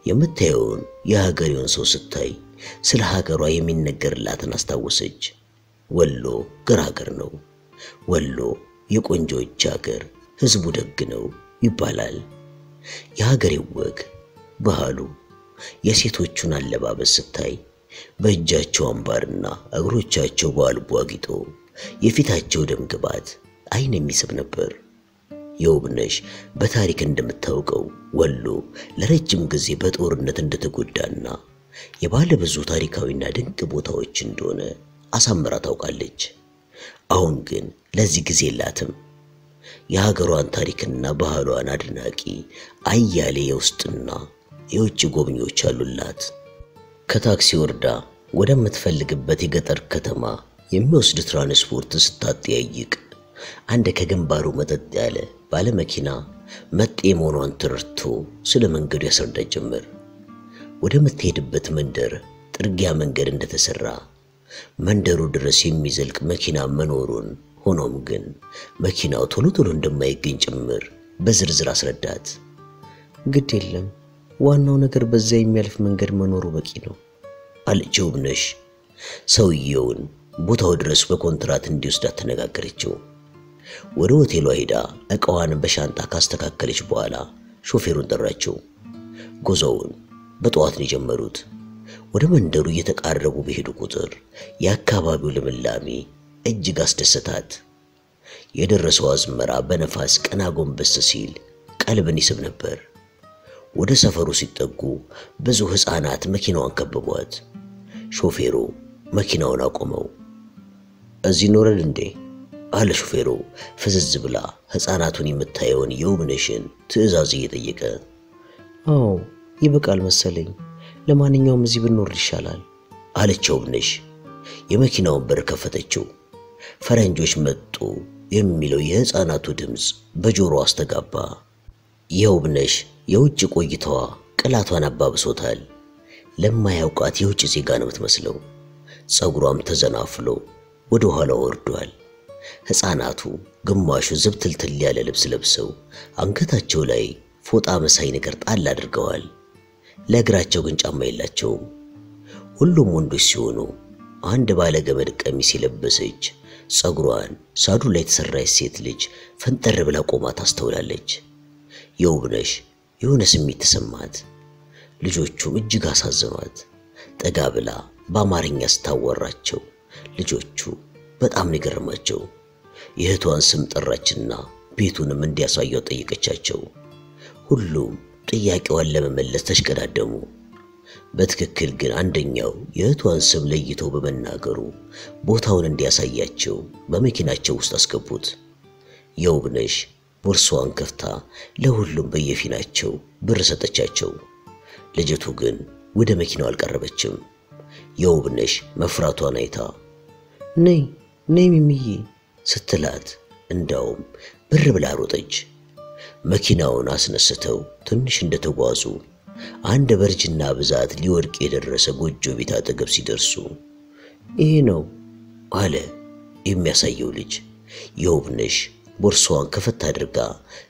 የምታየውን የሀገሬውን ሰው ስታይ ስለ ሀገሯ የሚነገርላትን አስታወሰች። ወሎ ገራገር ነው። ወሎ የቆንጆዎች ሀገር፣ ሕዝቡ ደግ ነው ይባላል። የሀገሬው ወግ፣ ባህሉ፣ የሴቶቹን አለባበስ ስታይ በእጃቸው አምባርና እግሮቻቸው በአልቦ አጊጦ የፊታቸው ደም ግባት ዓይን የሚስብ ነበር። የውብነሽ በታሪክ እንደምታውቀው ወሎ ለረጅም ጊዜ በጦርነት እንደተጎዳና የባለ ብዙ ታሪካዊና ድንቅ ቦታዎች እንደሆነ አሳምራ ታውቃለች። አሁን ግን ለዚህ ጊዜ የላትም። የሀገሯን ታሪክና ባህሏን አድናቂ አያሌ የውስጥና የውጭ ጎብኚዎች አሉላት። ከታክሲ ወርዳ ወደምትፈልግበት የገጠር ከተማ የሚወስድ ትራንስፖርት ስታጠያይቅ አንድ ከግንባሩ መጠጥ ያለ ባለመኪና መጤ መሆኗን ተረድቶ ስለ መንገዱ ያስረዳት ጀመር። ወደምትሄድበት መንደር ጥርጊያ መንገድ እንደተሰራ መንደሩ ድረስ የሚዘልቅ መኪና መኖሩን፣ ሆኖም ግን መኪናው ቶሎ ቶሎ እንደማይገኝ ጭምር በዝርዝር አስረዳት። ግድ የለም ዋናው ነገር በዚያ የሚያልፍ መንገድ መኖሩ በቂ ነው አለች ውብነሽ። ሰውየውን ቦታው ድረስ በኮንትራት እንዲወስዳት ተነጋገረችው። ወደ ሆቴሏ ሄዳ ዕቃዋን በሻንጣ ካስተካከለች በኋላ ሾፌሩን ጠራችው። ጉዞውን በጠዋት ነው የጀመሩት። ወደ መንደሩ እየተቃረቡ በሄዱ ቁጥር የአካባቢው ልምላሜ እጅግ አስደሰታት። የደረሰው አዝመራ በነፋስ ቀና ጎንበስ ሲል ቀልብን ይስብ ነበር። ወደ ሰፈሩ ሲጠጉ ብዙ ሕፃናት መኪናዋን ከበቧት። ሾፌሩ መኪናውን አቆመው። እዚህ ኖረን እንዴ አለ ሾፌሩ ፍዝዝ ብላ ሕፃናቱን የምታየውን የውብነሽን ትዕዛዝ እየጠየቀ። አዎ ይበቃል መሰለኝ። ለማንኛውም እዚህ ብንወርድ ይሻላል አለች ውብነሽ። የመኪናውን በር ከፈተችው። ፈረንጆች መጡ የሚለው የሕፃናቱ ድምፅ በጆሮ አስተጋባ። የውብነሽ የውጭ ቆይታዋ ቅላቷን አባብሶታል። ለማያውቃት የውጭ ዜጋ ነው የምትመስለው። ፀጉሯም ተዘናፍሎ ወደ ኋላ ወርዷል። ሕፃናቱ ግማሹ ዝብትልትል ያለ ልብስ ለብሰው አንገታቸው ላይ ፎጣ መሳይ ነገር ጣል አድርገዋል። ለእግራቸው ግን ጫማ የላቸውም። ሁሉም ወንዶች ሲሆኑ አንድ ባለ ገመድ ቀሚስ የለበሰች ፀጉሯን ሳዱ ላይ የተሰራች ሴት ልጅ ፈንጠር ብላ ቆማ ታስተውላለች። የውብነሽ የሆነ ስሜት ተሰማት። ልጆቹም እጅግ አሳዘኗት። ጠጋ ብላ በአማርኛ ስታወራቸው ልጆቹ በጣም ነው የገረማቸው። የእህቷን ስም ጠራችና ቤቱንም እንዲያሳያው ጠየቀቻቸው። ሁሉም ጥያቄዋን ለመመለስ ተሽቀዳደሙ። በትክክል ግን አንደኛው የእህቷን ስም ለይቶ በመናገሩ ቦታውን እንዲያሳያቸው በመኪናቸው ውስጥ አስገቡት። የውብነሽ ቦርሷን ከፍታ ለሁሉም በየፊናቸው ብር ሰጠቻቸው። ልጅቱ ግን ወደ መኪናው አልቀረበችም። የውብነሽ መፍራቷን አይታ ነይ ነይ ሚሚዬ ስትላት እንዳውም ብር ብላ ሮጠች። መኪናውን አስነስተው ትንሽ እንደተጓዙ አንድ በእርጅና ብዛት ሊወድቅ የደረሰ ጎጆ ቤት አጠገብ ሲደርሱ ይሄ ነው አለ የሚያሳየው ልጅ። የውብነሽ ቦርሳዋን ከፈት አድርጋ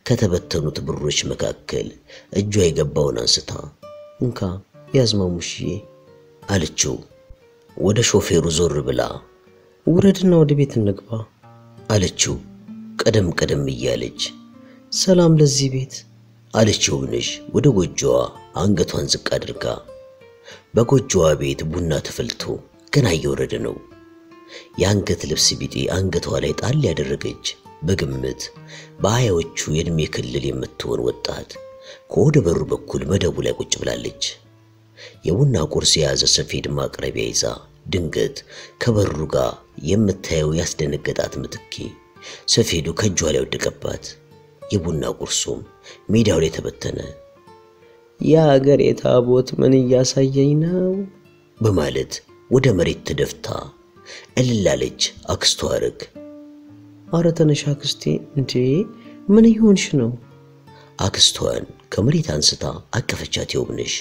ከተበተኑት ብሮች መካከል እጇ የገባውን አንስታ እንካ ያዝማሙሽዬ አለችው። ወደ ሾፌሩ ዞር ብላ ውረድና ወደ ቤት እንግባ አለችው። ቀደም ቀደም እያለች ሰላም ለዚህ ቤት አለች ውብነሽ ወደ ጎጆዋ አንገቷን ዝቅ አድርጋ። በጎጆዋ ቤት ቡና ተፈልቶ ገና እየወረደ ነው። የአንገት ልብስ ቢጤ አንገቷ ላይ ጣል ያደረገች በግምት በሀያዎቹ የዕድሜ ክልል የምትሆን ወጣት ከወደ በሩ በኩል መደቡ ላይ ቁጭ ብላለች። የቡና ቁርስ የያዘ ሰፌድ ማቅረቢያ ይዛ ድንገት ከበሩ ጋር የምታየው ያስደነገጣት ምትኬ ሰፌዱ ከእጇ ላይ ወደቀባት። የቡና ቁርሱም ሜዳው ላይ ተበተነ። የአገር የታቦት ምን እያሳየኝ ነው በማለት ወደ መሬት ተደፍታ እልላለች። አክስቷ አረግ አረ ተነሽ አክስቴ እንዴ ምን እየሆንሽ ነው አክስቷን ከመሬት አንስታ አቀፈቻት። የውብነሽ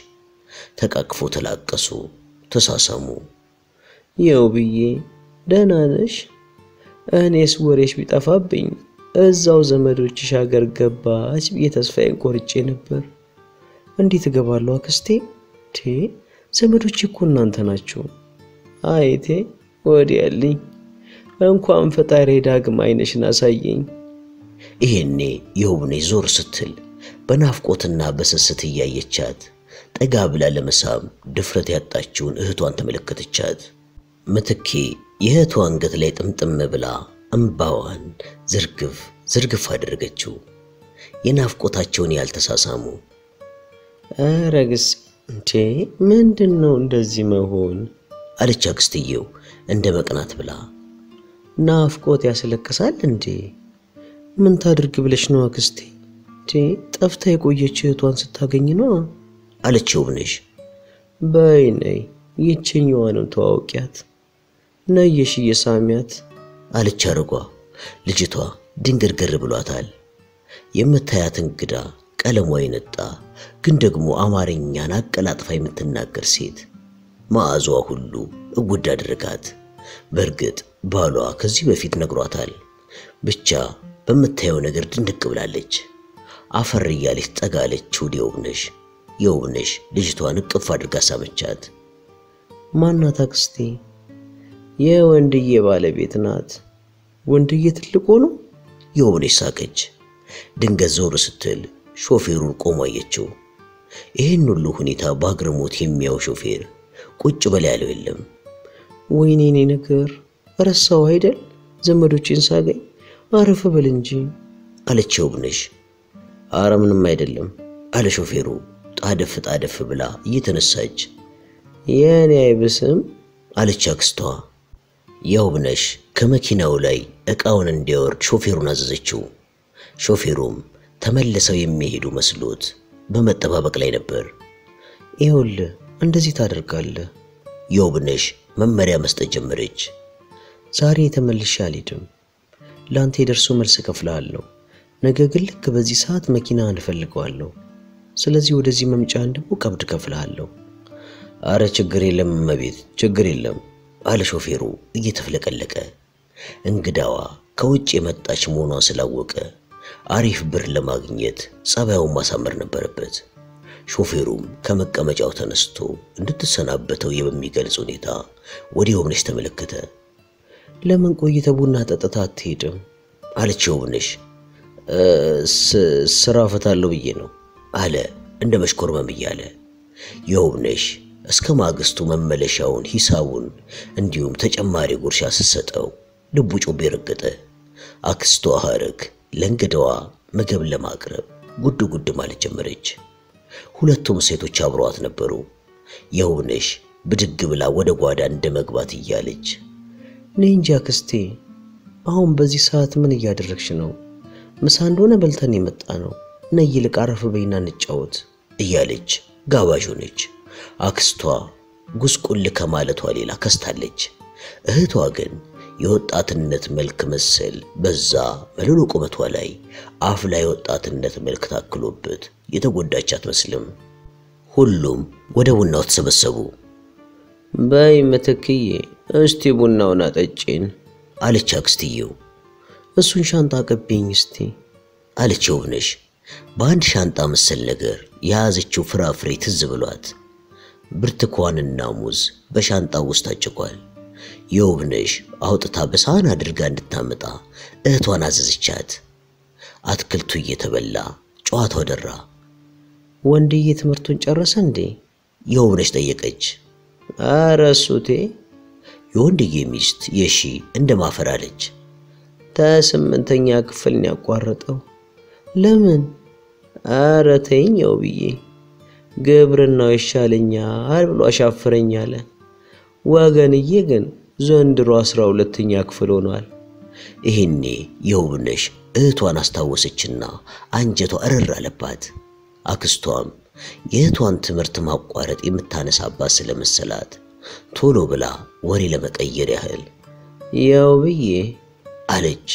ተቃቅፎ ተላቀሱ፣ ተሳሳሙ። የውብዬ ደህና ነሽ? እኔስ ወሬሽ ቢጠፋብኝ እዛው ዘመዶችሽ አገር ገባች ብዬ ተስፋዬን ቆርጬ ነበር። እንዴት እገባለሁ አክስቴ? ቴ ዘመዶች እኮ እናንተ ናችሁ አይቴ ወዲያልኝ እንኳን ፈጣሪ ዳግም አይነሽን አሳየኝ። ይሄኔ የውብነሽ ዞር ስትል በናፍቆትና በስስት እያየቻት ጠጋ ብላ ለመሳም ድፍረት ያጣችውን እህቷን ተመለከተቻት። ምትኬ የእህቷ አንገት ላይ ጥምጥም ብላ እምባዋን ዝርግፍ ዝርግፍ አደረገችው። የናፍቆታቸውን ያልተሳሳሙ። ረግስ እንዴ! ምንድን ነው እንደዚህ መሆን? አለች አክስትየው እንደ መቅናት ብላ። ናፍቆት ያስለቅሳል እንዴ? ምን ታድርግ ብለሽ ነው አክስቴ? እንዴ ጠፍታ የቆየች እህቷን ስታገኝ ነው አለች ውብነሽ። በይ ነይ ይችኛዋንም ተዋውቂያት ነየሽ እየሳሚያት አለች አርጓ። ልጅቷ ድንግርግር ብሏታል። የምታያት እንግዳ ቀለሟ የነጣ ግን ደግሞ አማርኛን አቀላጥፋ የምትናገር ሴት መዓዟ ሁሉ እውድ አድርጋት። በእርግጥ ባሏ ከዚህ በፊት ነግሯታል። ብቻ በምታየው ነገር ድንቅ ብላለች። አፈር እያለች ጠጋለች ወደ የውብነሽ። የውብነሽ ልጅቷን እቅፍ አድርጋ ሳመቻት። ማናት አክስቴ? የወንድዬ ባለቤት ናት። ወንድዬ ትልቁ ነው። የውብነሽ ሳቀች። ድንገት ዞር ስትል ሾፌሩን ቆሞ አየችው። ይህን ሁሉ ሁኔታ በአግራሞት የሚያየው ሾፌር ቁጭ በል ያለው የለም። ወይኔ እኔ ነገር ረሳሁ አይደል? ዘመዶቼን ሳገኝ አረፈ በል እንጂ አለች የውብነሽ። አረ ምንም አይደለም አለ ሾፌሩ ጣደፍ ጣደፍ ብላ እየተነሳች። የእኔ አይብስም አለች አክስቷ። የውብነሽ ከመኪናው ላይ ዕቃውን እንዲያወርድ ሾፌሩን አዘዘችው። ሾፌሩም ተመልሰው የሚሄዱ መስሎት በመጠባበቅ ላይ ነበር። ይኸውልህ እንደዚህ ታደርጋለህ። የውብነሽ መመሪያ መስጠት ጀመረች። ዛሬ ተመልሼ አልሄድም። ለአንተ የደርሶ መልስ እከፍልሃለሁ። ነገ ግን ልክ በዚህ ሰዓት መኪና እንፈልገዋለሁ። ስለዚህ ወደዚህ መምጫህን ደግሞ ቀብድ እከፍልሃለሁ። አረ ችግር የለም እመቤት፣ ችግር የለም አለ ሾፌሩ እየተፍለቀለቀ። እንግዳዋ ከውጭ የመጣች መሆኗን ስላወቀ አሪፍ ብር ለማግኘት ጸባዩን ማሳመር ነበረበት። ሾፌሩም ከመቀመጫው ተነስቶ እንድትሰናበተው በሚገልጽ ሁኔታ ወደ የውብነሽ ተመለከተ። ለምን ቆይተ ቡና ጠጥታ አትሄድም? አለች የውብነሽ። ስራ ፈታለሁ ብዬ ነው አለ እንደ መሽኮርመም እያለ። የውብነሽ እስከ ማግስቱ መመለሻውን ሂሳቡን እንዲሁም ተጨማሪ ጉርሻ ስትሰጠው ልቡ ጮቤ ረገጠ። አክስቷ ሐረግ ለእንግዳዋ ምግብ ለማቅረብ ጉድ ጉድ ማለት ጀመረች። ሁለቱም ሴቶች አብረዋት ነበሩ። የውብነሽ ብድግ ብላ ወደ ጓዳ እንደ መግባት እያለች ነይ እንጂ አክስቴ፣ አሁን በዚህ ሰዓት ምን እያደረግሽ ነው? ምሳ እንደሆነ በልተን የመጣ ነው። ነይ ይልቅ አረፍ በይና እንጫወት እያለች ጋባዥ ሆነች። አክስቷ ጉስቁል ከማለቷ ሌላ ከስታለች። እህቷ ግን የወጣትነት መልክ መሰል በዛ መልሎ ቁመቷ ላይ አፍ ላይ የወጣትነት መልክ ታክሎበት የተጎዳች አትመስልም። ሁሉም ወደ ቡናው ተሰበሰቡ። በይ ምትክዬ፣ እስቲ ቡናውን አጠጪን አለች አክስትየው። እሱን ሻንጣ አቀቤኝ እስቲ አለች የውብነሽ በአንድ ሻንጣ መሰል ነገር የያዘችው ፍራፍሬ ትዝ ብሏት። ብርቱካንና ሙዝ በሻንጣው ውስጥ ታጭቋል። የውብነሽ አውጥታ በሳህን አድርጋ እንድታመጣ እህቷን አዘዘቻት። አትክልቱ እየተበላ ጨዋታው ደራ። ወንድዬ ትምህርቱን ጨረሰ እንዴ? የውብነሽ ጠየቀች። አረ እሱቴ የወንድዬ ሚስት የሺ እንደ ማፈር አለች። ተስምንተኛ ክፍል ያቋረጠው። ለምን? አረ ተይኝ ብዬ ግብርናው ይሻለኛል ብሎ አሻፈረኝ አለ። ወገንዬ ግን ዘንድሮ አስራ ሁለተኛ ክፍል ሆኗል። ይሄኔ የውብነሽ እህቷን አስታወሰችና አንጀቷ እርር አለባት። አክስቷም የእህቷን ትምህርት ማቋረጥ የምታነሳባት ስለመሰላት ቶሎ ብላ ወሬ ለመቀየር ያህል ያው ብዬ አለች።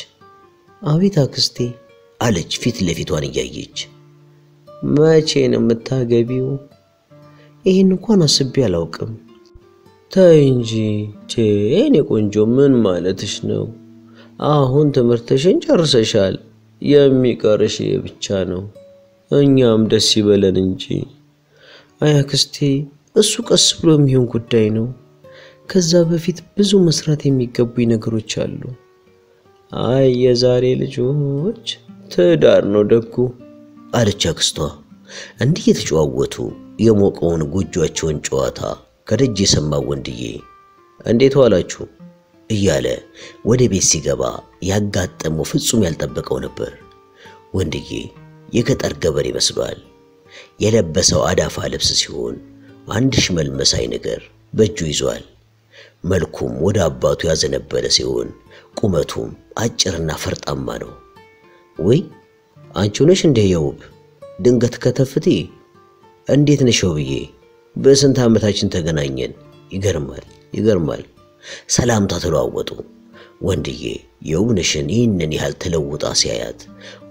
አቤት አክስቴ አለች ፊት ለፊቷን እያየች። መቼ ነው የምታገቢው? ይህን እንኳን አስቤ አላውቅም። ተይ እንጂ ቼን የቆንጆ ምን ማለትሽ ነው? አሁን ትምህርትሽን ጨርሰሻል። የሚቀርሽ ብቻ ነው። እኛም ደስ ይበለን እንጂ። አይ አክስቴ፣ እሱ ቀስ ብሎ የሚሆን ጉዳይ ነው። ከዛ በፊት ብዙ መስራት የሚገቡኝ ነገሮች አሉ። አይ የዛሬ ልጆች ትዳር ነው ደጉ አለች አክስቷ። እንዲህ የተጨዋወቱ የሞቀውን ጎጇቸውን ጨዋታ ከደጅ የሰማው ወንድዬ እንዴት ዋላችሁ እያለ ወደ ቤት ሲገባ ያጋጠመው ፍጹም ያልጠበቀው ነበር። ወንድዬ የገጠር ገበሬ ይመስሏል። የለበሰው አዳፋ ልብስ ሲሆን አንድ ሽመል መሳይ ነገር በእጁ ይዟል። መልኩም ወደ አባቱ ያዘነበለ ሲሆን ቁመቱም አጭርና ፈርጣማ ነው። ወይ አንቺ ነሽ እንደ የውብ ድንገት ከተፍቴ እንዴት ነሽ ውብዬ? በስንት ዓመታችን ተገናኘን። ይገርማል ይገርማል። ሰላምታ ተለዋወጡ። ወንድዬ የውብነሽን ይህንን ያህል ተለውጣ ሲያያት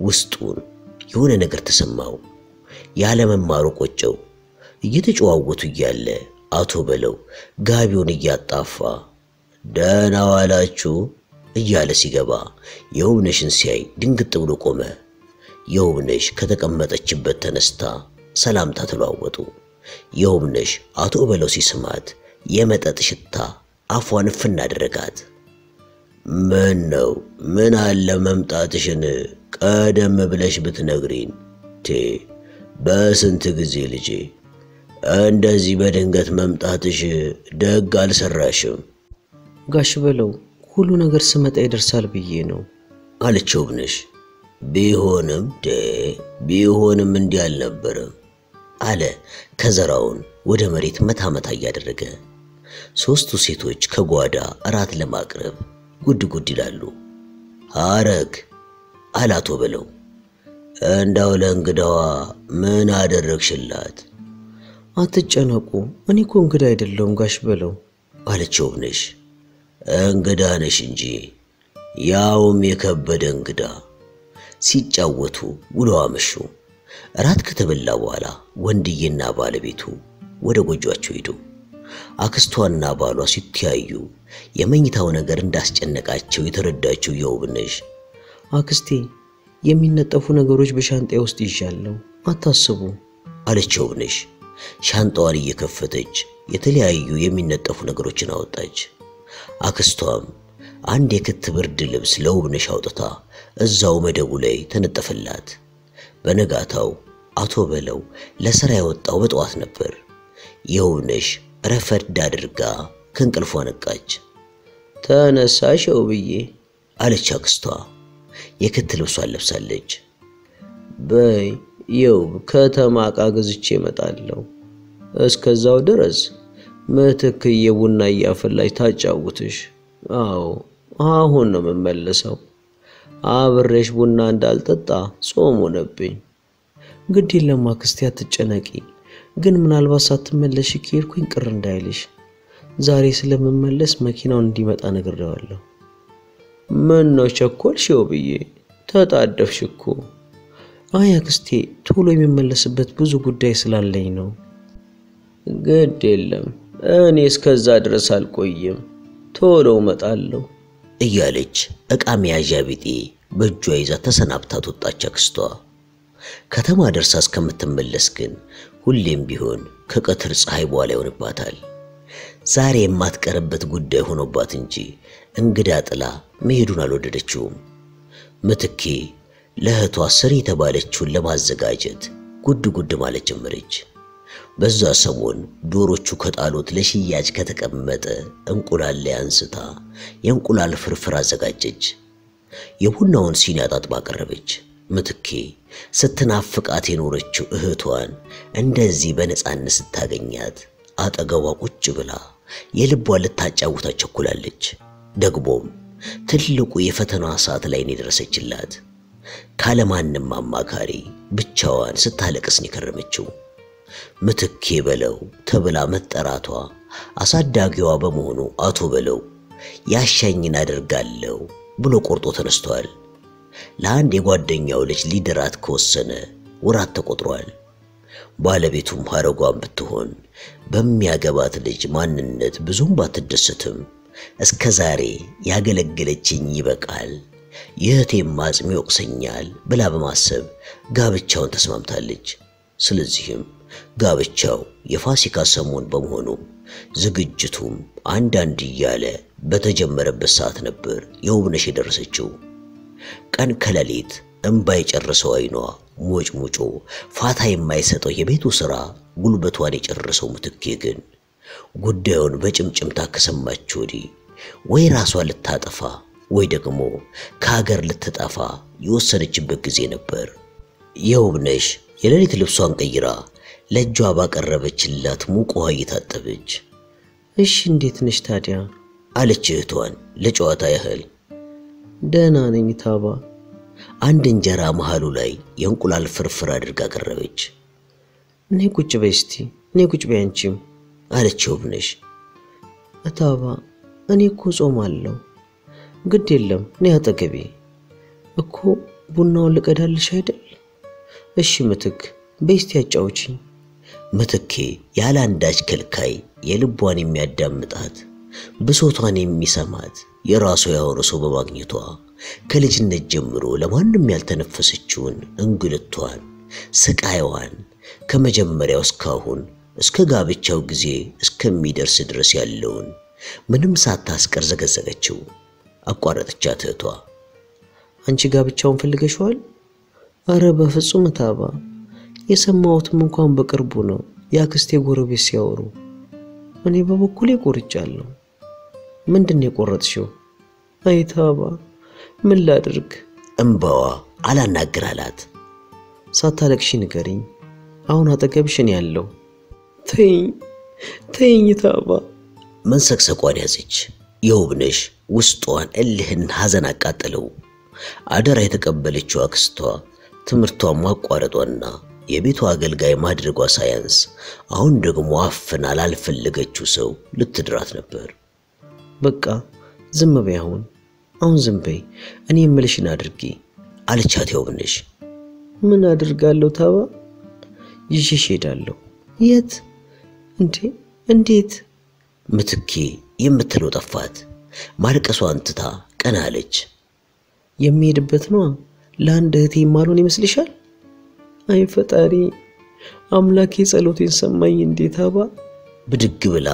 ውስጡን የሆነ ነገር ተሰማው። ያለመማሩ ቆጨው። እየተጨዋወቱ እያለ አቶ በለው ጋቢውን እያጣፋ ደህና ዋላችሁ እያለ ሲገባ የውብነሽን ሲያይ ድንግጥ ብሎ ቆመ። የውብነሽ ከተቀመጠችበት ተነስታ ሰላምታ ተለዋወጡ። የውብነሽ አቶ በለው ሲስማት የመጠጥ ሽታ አፏን እፍና አደረጋት። ምን ነው ምን አለ መምጣትሽን ቀደም ብለሽ ብትነግሪን ቴ በስንት ጊዜ ልጄ እንደዚህ በድንገት መምጣትሽ ደግ አልሰራሽም ጋሽ በለው ሁሉ ነገር ስመጣ ይደርሳል ብዬ ነው አለች ውብነሽ። ቢሆንም ቢሆንም እንዲህ አልነበረም አለ ከዘራውን ወደ መሬት መታ መታ እያደረገ። ሦስቱ ሴቶች ከጓዳ እራት ለማቅረብ ጉድ ጉድ ይላሉ። ሐረግ አለ አቶ በለው። እንዳው ለእንግዳዋ ምን አደረግሽላት? አትጨነቁ፣ እኔ እኮ እንግዳ አይደለሁም ጋሽ በለው አለች ውብነሽ። እንግዳ ነሽ እንጂ ያውም የከበደ እንግዳ። ሲጫወቱ ውለው አመሹ። እራት ከተበላ በኋላ ወንድዬና ባለቤቱ ወደ ጎጇቸው ሄዱ። አክስቷና ባሏ ሲተያዩ የመኝታው ነገር እንዳስጨነቃቸው የተረዳችው የውብነሽ አክስቴ የሚነጠፉ ነገሮች በሻንጣ ውስጥ ይዣለሁ፣ አታስቡ አለች ውብነሽ። ሻንጣዋን እየከፈተች የተለያዩ የሚነጠፉ ነገሮችን አወጣች። አክስቷም አንድ የክት ብርድ ልብስ ለውብነሽ አውጥታ እዛው መደቡ ላይ ተነጠፈላት። በነጋታው አቶ በለው ለሥራ የወጣው በጠዋት ነበር። የውብነሽ ረፈድ አድርጋ ከእንቅልፏ ነቃች። ተነሳሽ ውብዬ አለች አክስቷ። የክት ልብሷን ለብሳለች። በይ የውብ ከተማ ዕቃ ገዝቼ እመጣለሁ። እስከዛው ድረስ ምትክዬ ቡና እያፈላች ታጫውትሽ። አዎ አሁን ነው የምመለሰው። አብሬሽ ቡና እንዳልጠጣ ጾም ሆነብኝ። ግድ የለም አክስቴ አትጨነቂ። ግን ምናልባት ሳትመለሽ ከሄድኩኝ ቅር እንዳይልሽ ዛሬ ስለምመለስ መኪናውን እንዲመጣ ነግሬዋለሁ። ምን ነው ቸኮልሽ ውብዬ? ተጣደፍሽ እኮ። አይ አክስቴ ቶሎ የሚመለስበት ብዙ ጉዳይ ስላለኝ ነው። ግድ የለም እኔ እስከዛ ድረስ አልቆይም፣ ቶሎ እመጣለሁ እያለች ዕቃ መያዣ ቢጤ በእጇ ይዛ ተሰናብታት ወጣች አክስቷ። ከተማ ደርሳ እስከምትመለስ ግን ሁሌም ቢሆን ከቀትር ፀሐይ በኋላ ይሆንባታል። ዛሬ የማትቀርበት ጉዳይ ሆኖባት እንጂ እንግዳ ጥላ መሄዱን አልወደደችውም። ምትኬ ለእህቷ ስር የተባለችውን ለማዘጋጀት ጉድ ጉድ ማለት ጀመረች። በዛ ሰሞን ዶሮቹ ከጣሉት ለሽያጭ ከተቀመጠ እንቁላል ላይ አንስታ የእንቁላል ፍርፍር አዘጋጀች። የቡናውን ሲኒ አጣጥባ አቀረበች። ምትኬ ስትናፍቃት የኖረችው እህቷን እንደዚህ በነፃነት ስታገኛት አጠገቧ ቁጭ ብላ የልቧን ልታጫውታ ቸኩላለች። ደግሞም ትልቁ የፈተና ሰዓት ላይ ነው የደረሰችላት። ካለማንም አማካሪ ብቻዋን ስታለቅስ ነው የከረመችው። ምትኬ በለው ተብላ መጠራቷ አሳዳጊዋ በመሆኑ አቶ በለው ያሻኝን አደርጋለሁ ብሎ ቆርጦ ተነስቷል። ለአንድ የጓደኛው ልጅ ሊድራት ከወሰነ ወራት ተቆጥሯል። ባለቤቱም ሐረጓን ብትሆን በሚያገባት ልጅ ማንነት ብዙም ባትደሰትም እስከ ዛሬ ያገለገለችኝ ይበቃል፣ የእህቴም አጽም ይወቅሰኛል ብላ በማሰብ ጋብቻውን ተስማምታለች። ስለዚህም ጋብቻው የፋሲካ ሰሞን በመሆኑ ዝግጅቱም አንዳንድ እያለ በተጀመረበት ሰዓት ነበር የውብነሽ የደረሰችው። ቀን ከሌሊት እምባ የጨረሰው አይኗ ሞጭ ሙጮ ፋታ የማይሰጠው የቤቱ ሥራ ጉልበቷን የጨረሰው ምትኬ ግን ጉዳዩን በጭምጭምታ ከሰማች ወዲህ ወይ ራሷን ልታጠፋ ወይ ደግሞ ከሀገር ልትጠፋ የወሰነችበት ጊዜ ነበር። የውብነሽ የሌሊት ልብሷን ቀይራ ለእጇ ባቀረበችላት ሙቅ ውሃ እየታጠበች እሺ እንዴት ነሽ ታዲያ አለች እህቷን ለጨዋታ ያህል። ደህና ነኝ ታባ። አንድ እንጀራ መሃሉ ላይ የእንቁላል ፍርፍር አድርጋ ቀረበች። እኔ ቁጭ በይ እስቲ፣ እኔ ቁጭ በይ አንቺም አለች ውብነሽ። እታባ እኔ እኮ ጾም አለው። ግድ የለም እኔ አጠገቤ እኮ ቡናውን ልቀዳልሽ አይደል? እሺ ምትክ በይ እስቲ አጫውቺኝ። ምትኬ ያለ አንዳች ከልካይ የልቧን የሚያዳምጣት ብሶቷን የሚሰማት የራሷ የሆነ ሰው በማግኘቷ ከልጅነት ጀምሮ ለማንም ያልተነፈሰችውን እንግልቷን፣ ስቃይዋን ከመጀመሪያው እስካሁን እስከ ጋብቻው ጊዜ እስከሚደርስ ድረስ ያለውን ምንም ሳታስቀር ዘገዘገችው። አቋረጠቻት እህቷ። አንቺ ጋብቻውን ፈልገሽዋል? አረ በፍጹም እታባ፣ የሰማሁትም እንኳን በቅርቡ ነው። የአክስቴ ጎረቤት ሲያወሩ እኔ በበኩሌ ቆርጫለሁ። ምንድን የቆረጥሽው? አይታባ ምን ላድርግ? እምባዋ አላናግር አላት። ሳታለቅሺ ንገሪኝ። አሁን አጠገብሽን ያለው ተይኝ፣ ተይኝ ታባ። መንሰቅሰቋን ያዘች። የውብነሽ ውስጧን እልህን ሐዘን አቃጠለው። አደራ የተቀበለችው አክስቷ ትምህርቷን ማቋረጧና የቤቷ አገልጋይ ማድረጓ ሳያንስ አሁን ደግሞ አፍና ላልፈለገችው ሰው ልትድራት ነበር። በቃ ዝም በይ አሁን አሁን ዝም በይ፣ እኔ የምልሽን አድርጊ አለቻት የውብነሽ። ምን አድርጋለሁ ታባ? ይዤሽ ሄዳለሁ። የት? እንዴ? እንዴት? ምትኬ የምትለው ጠፋት። ማልቀሷን ትታ ቀና አለች። የሚሄድበት ነዋ። ለአንድ እህቴ የማልሆን ይመስልሻል? አይ ፈጣሪ አምላኬ ጸሎቴን ሰማኝ። እንዴት አባ ብድግ ብላ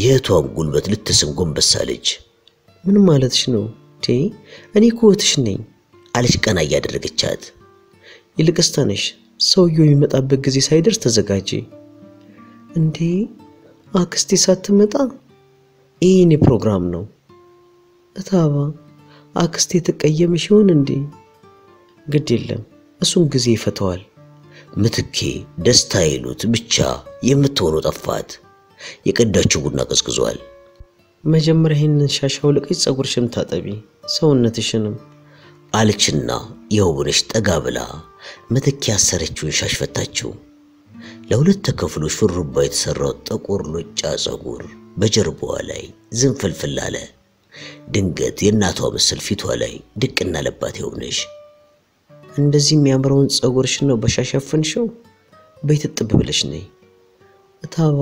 የእህቷን ጉልበት ልትስም ጎንበስ አለች። ምን ማለትሽ ነው? ቴ እኔ እኮ እህትሽ ነኝ አለች ቀና እያደረገቻት። ይልቅስ ተነሽ፣ ሰውየው የሚመጣበት ጊዜ ሳይደርስ ተዘጋጂ። እንዴ አክስቴ ሳትመጣ ይህ የኔ ፕሮግራም ነው። እታባ አክስቴ ትቀየምሽ ይሆን እንዴ? ግድ የለም እሱን ጊዜ ይፈተዋል። ምትኬ ደስታ ይሉት ብቻ የምትሆነው ጠፋት። የቀዳችው ቡና ቀዝቅዟል። መጀመሪያ ይህንን ሻሽ አውልቀሽ ፀጉርሽን ታጠቢ ሰውነትሽንም አለችና የውብነሽ ጠጋ ብላ ምትኬ ያሰረችውን ሻሽ ፈታችው። ለሁለት ተከፍሎ ሹሩባ የተሰራው ጥቁር ሉጫ ፀጉር በጀርባዋ ላይ ዝንፍልፍል አለ። ድንገት የእናቷ ምስል ፊቷ ላይ ድቅና ለባት የውብነሽ። እንደዚህ የሚያምረውን ፀጉርሽን ነው በሻሽ ያፈንሽው? በይ ትጥብ ብለሽ ነይ እታባ።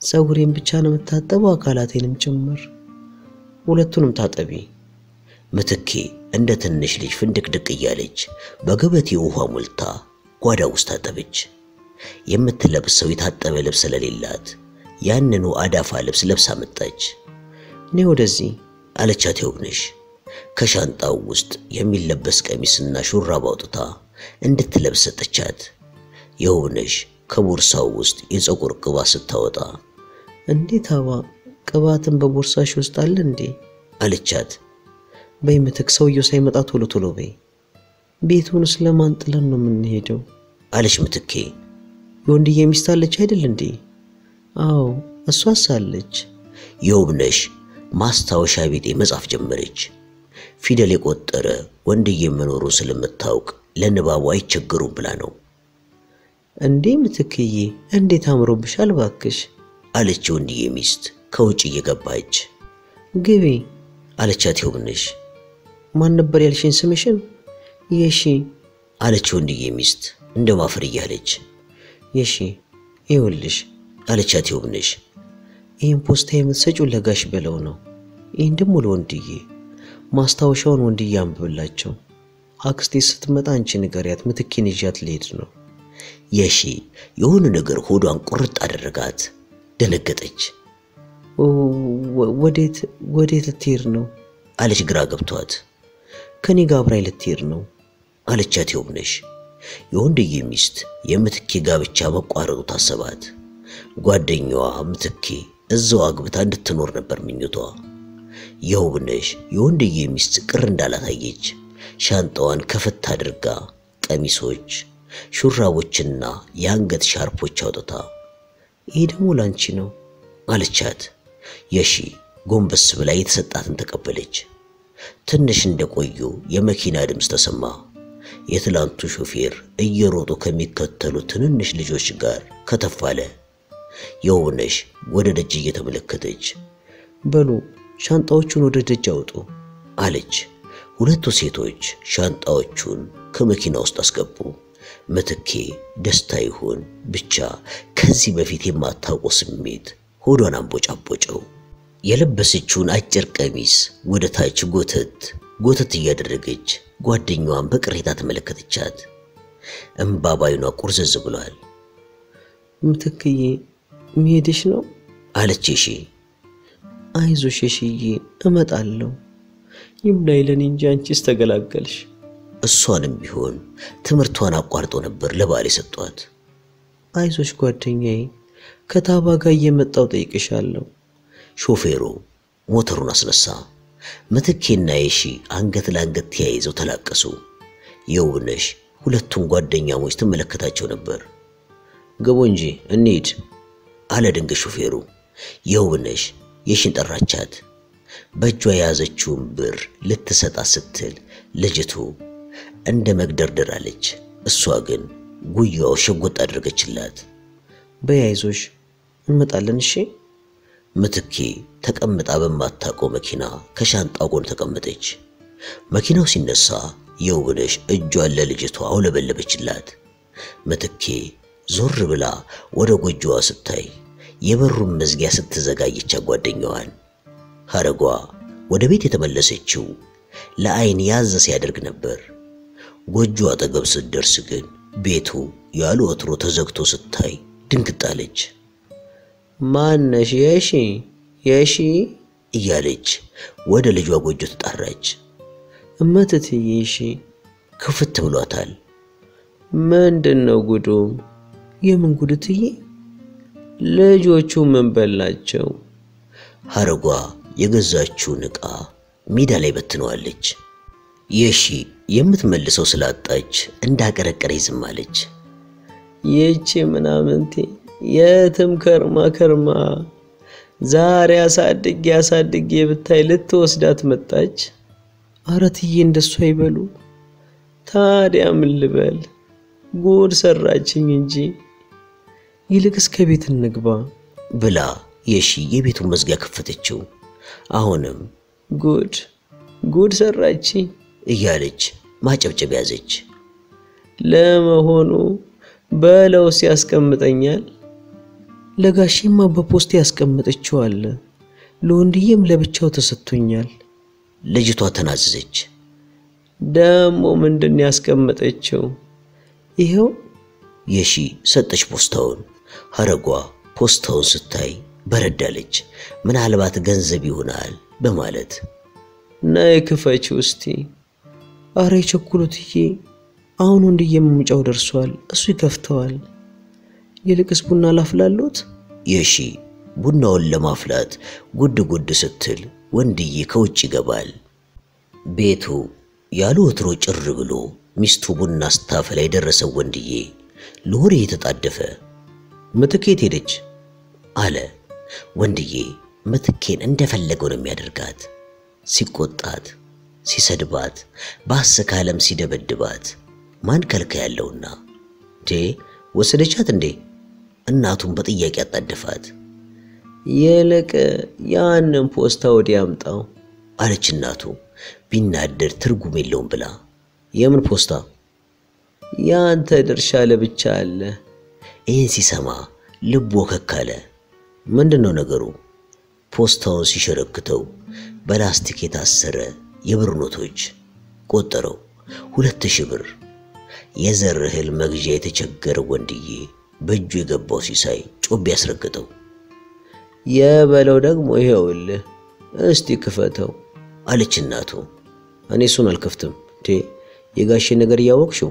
ፀጉሬን ብቻ ነው የምታጠበው አካላቴንም ጭምር? ሁለቱንም ታጠቢ። ምትኬ እንደ ትንሽ ልጅ ፍንድቅድቅ እያለች በገበቴ ውሃ ሞልታ ጓዳ ውስጥ ታጠበች። የምትለብሰው የታጠበ ልብስ ስለሌላት ያንኑ አዳፋ ልብስ ለብሳ መጣች። እኔ ወደዚህ አለቻት የውብነሽ። ከሻንጣው ውስጥ የሚለበስ ቀሚስና ሹራብ አውጥታ እንድትለብስ ሰጠቻት። የውብነሽ ከቦርሳው ውስጥ የፀጉር ቅባት ስታወጣ እንዴት አባ ቅባትን በቦርሳሽ ውስጥ አለ እንዴ? አለቻት። በይ ምትክ፣ ሰውየው ሳይመጣ ቶሎ ቶሎ በይ። ቤቱን ስለማን ጥለን ነው የምንሄደው? አለች ምትኬ። የወንድዬ ሚስት አለች አይደል እንዴ? አዎ እሷስ አለች። የውብነሽ ማስታወሻ ቤቴ መጻፍ ጀመረች። ፊደል የቆጠረ ወንድዬ መኖሩን ስለምታውቅ ለንባቡ አይቸገሩም ብላ ነው። እንዴ ምትክዬ፣ እንዴት አምሮብሻል ባክሽ አለች የወንድዬ ሚስት ከውጭ እየገባች። ግቢ አለቻት የውብነሽ። ማን ነበር ያልሽኝ ስምሽን? የሺ አለች የወንድዬ ሚስት እንደ ማፈር እያለች። የሺ ይኸውልሽ አለቻት የውብነሽ። ይህን ፖስታ የምትሰጪው ለጋሽ በለው ነው። ይህን ደግሞ ለወንድዬ ማስታወሻውን ወንድዬ አንብብላቸው። አክስቴ ስትመጣ አንቺ ንገሪያት ምትኬን ይዣት ልሄድ ነው። የሺ የሆነ ነገር ሆዷን ቁርጥ አደረጋት። ደነገጠች። ወዴት ወዴት ልትሄድ ነው? አለች ግራ ገብቷት። ከኔ ጋር አብራኝ ልትሄድ ነው አለቻት የውብነሽ። የወንድዬ ሚስት የምትኬ ጋብቻ መቋረጡ ታሰባት። ጓደኛዋ ምትኬ እዛው አግብታ እንድትኖር ነበር ምኞቷ። የውብነሽ የወንድዬ ሚስት ቅር እንዳላታየች ሻንጣዋን ከፈት አድርጋ ቀሚሶች፣ ሹራቦችና የአንገት ሻርፖች አውጥታ ይሄ ደግሞ ላንቺ ነው አለቻት። የሺ ጎንበስ ብላ የተሰጣትን ተቀበለች። ትንሽ እንደቆዩ የመኪና ድምፅ ተሰማ። የትላንቱ ሾፌር እየሮጡ ከሚከተሉ ትንንሽ ልጆች ጋር ከተፍ አለ። የውብነሽ ወደ ደጅ እየተመለከተች በሉ ሻንጣዎቹን ወደ ደጅ አውጡ አለች። ሁለቱ ሴቶች ሻንጣዎቹን ከመኪና ውስጥ አስገቡ። ምትኬ ደስታ ይሆን ብቻ ከዚህ በፊት የማታውቀው ስሜት ሆዷን አንቦጫቦጨው። የለበሰችውን አጭር ቀሚስ ወደ ታች ጎተት ጎተት እያደረገች ጓደኛዋን በቅሬታ ተመለከተቻት። እምባ ባይኗ ቁርዘዝ ብሏል። ምትክዬ መሄድሽ ነው አለች የሺ። አይዞሽ የሺዬ እመጣለሁ። ይብላኝ ለኔ እንጂ አንቺስ ተገላገልሽ። እሷንም ቢሆን ትምህርቷን አቋርጦ ነበር ለባል የሰጧት። አይዞሽ ጓደኛዬ ከታባ ጋር እየመጣው ጠይቅሻለሁ። ሾፌሩ ሞተሩን አስነሳ። ምትኬና የሺ አንገት ለአንገት ተያይዘው ተላቀሱ። የውብነሽ ሁለቱን ጓደኛሞች ትመለከታቸው ነበር። ግቡ እንጂ እንሂድ አለ ድንገት ሾፌሩ። የውብነሽ የሺን ጠራቻት። በእጇ የያዘችውን ብር ልትሰጣት ስትል ልጅቱ እንደ መግደርደር አለች። እሷ ግን ጉያው ሸጎጥ አድርገችላት። በያይዞሽ እንመጣለን እሺ። ምትኬ ተቀምጣ በማታውቀው መኪና ከሻንጣው ጎን ተቀመጠች። መኪናው ሲነሳ የውብነሽ እጇን ለልጅቷ አውለበለበችላት። ምትኬ ዞር ብላ ወደ ጎጆዋ ስታይ የበሩን መዝጊያ ስትዘጋየች ጓደኛዋን ሐረጓ ወደ ቤት የተመለሰችው ለአይን ያዘ ሲያደርግ ነበር። ጎጆ አጠገብ ስትደርስ ግን ቤቱ ያሉ ወትሮ ተዘግቶ ስታይ ድንግጣለች። ማነሽ? የሺ የሺ እያለች ወደ ልጇ ጎጆ ትጣራች። እመትትዬ የሺ ክፍት ብሏታል። ምንድን ነው ጉዱ? የምን ጉድትዬ? ልጆቹ ምን በላቸው? ሐረጓ የገዛችውን ዕቃ ሜዳ ላይ በትነዋለች። የሺ የምትመልሰው ስላጣች እንዳቀረቀረች ዝም አለች። ይቺ ምናምንቴ የትም ከርማ ከርማ ዛሬ አሳድጌ አሳድጌ ብታይ ልትወስዳት መጣች። አረትዬ እንደሱ አይበሉ። ታዲያ ምን ልበል? ጉድ ሰራችኝ እንጂ ይልቅስ ከቤት እንግባ ብላ የሺ የቤቱን መዝጊያ ከፈተችው። አሁንም ጉድ ጉድ ሰራችኝ እያለች ማጨብጨብ ያዘች። ለመሆኑ በለውስ ያስቀምጠኛል? ለጋሼማ በፖስታ ያስቀመጠችው አለ፣ ለወንድዬም ለብቻው ተሰጥቶኛል። ልጅቷ ተናዘዘች። ደሞ ምንድን ያስቀመጠችው? ይኸው የሺ ሰጠች ፖስታውን። ሐረጓ ፖስታውን ስታይ በረዳለች። ምናልባት ገንዘብ ይሆናል በማለት ነይ ክፈች ውስቲ። አረ የቸኩሉትዬ፣ አሁን ወንድዬ መምጫው ደርሷል፣ እሱ ይከፍተዋል። ይልቅስ ቡና ላፍላሎት? የሺ ቡናውን ለማፍላት ጉድ ጉድ ስትል ወንድዬ ከውጭ ይገባል። ቤቱ ያሉ ወትሮ ጭር ብሎ ሚስቱ ቡና ስታፈላ የደረሰው ወንድዬ ለወሬ የተጣደፈ ምትኬት ሄደች አለ። ወንድዬ ምትኬን እንደፈለገው ነው የሚያደርጋት። ሲቆጣት፣ ሲሰድባት፣ በአሰካለም ሲደበድባት ማን ከልካ ያለውና እንዴ ወሰደቻት እንዴ? እናቱን በጥያቄ አጣደፋት። ይልቅ ያንን ፖስታ ወዲያ አምጣው አለች እናቱ ቢናደድ ትርጉም የለውም ብላ። የምን ፖስታ? ያንተ ድርሻ ለብቻ አለ። ይህን ሲሰማ ልቡ ወከክ አለ። ምንድን ነው ነገሩ? ፖስታውን ሲሸረክተው በላስቲክ የታሰረ የብር ኖቶች ቆጠረው። ሁለት ሺህ ብር። የዘር እህል መግዣ የተቸገረ ወንድዬ በእጁ የገባው ሲሳይ ጮቤ ያስረገጠው። የበለው ደግሞ ይኸውልህ፣ እስቲ ክፈተው አለች እናቱ። እኔ እሱን አልከፍትም። ዴ የጋሼ ነገር እያወቅሽው፣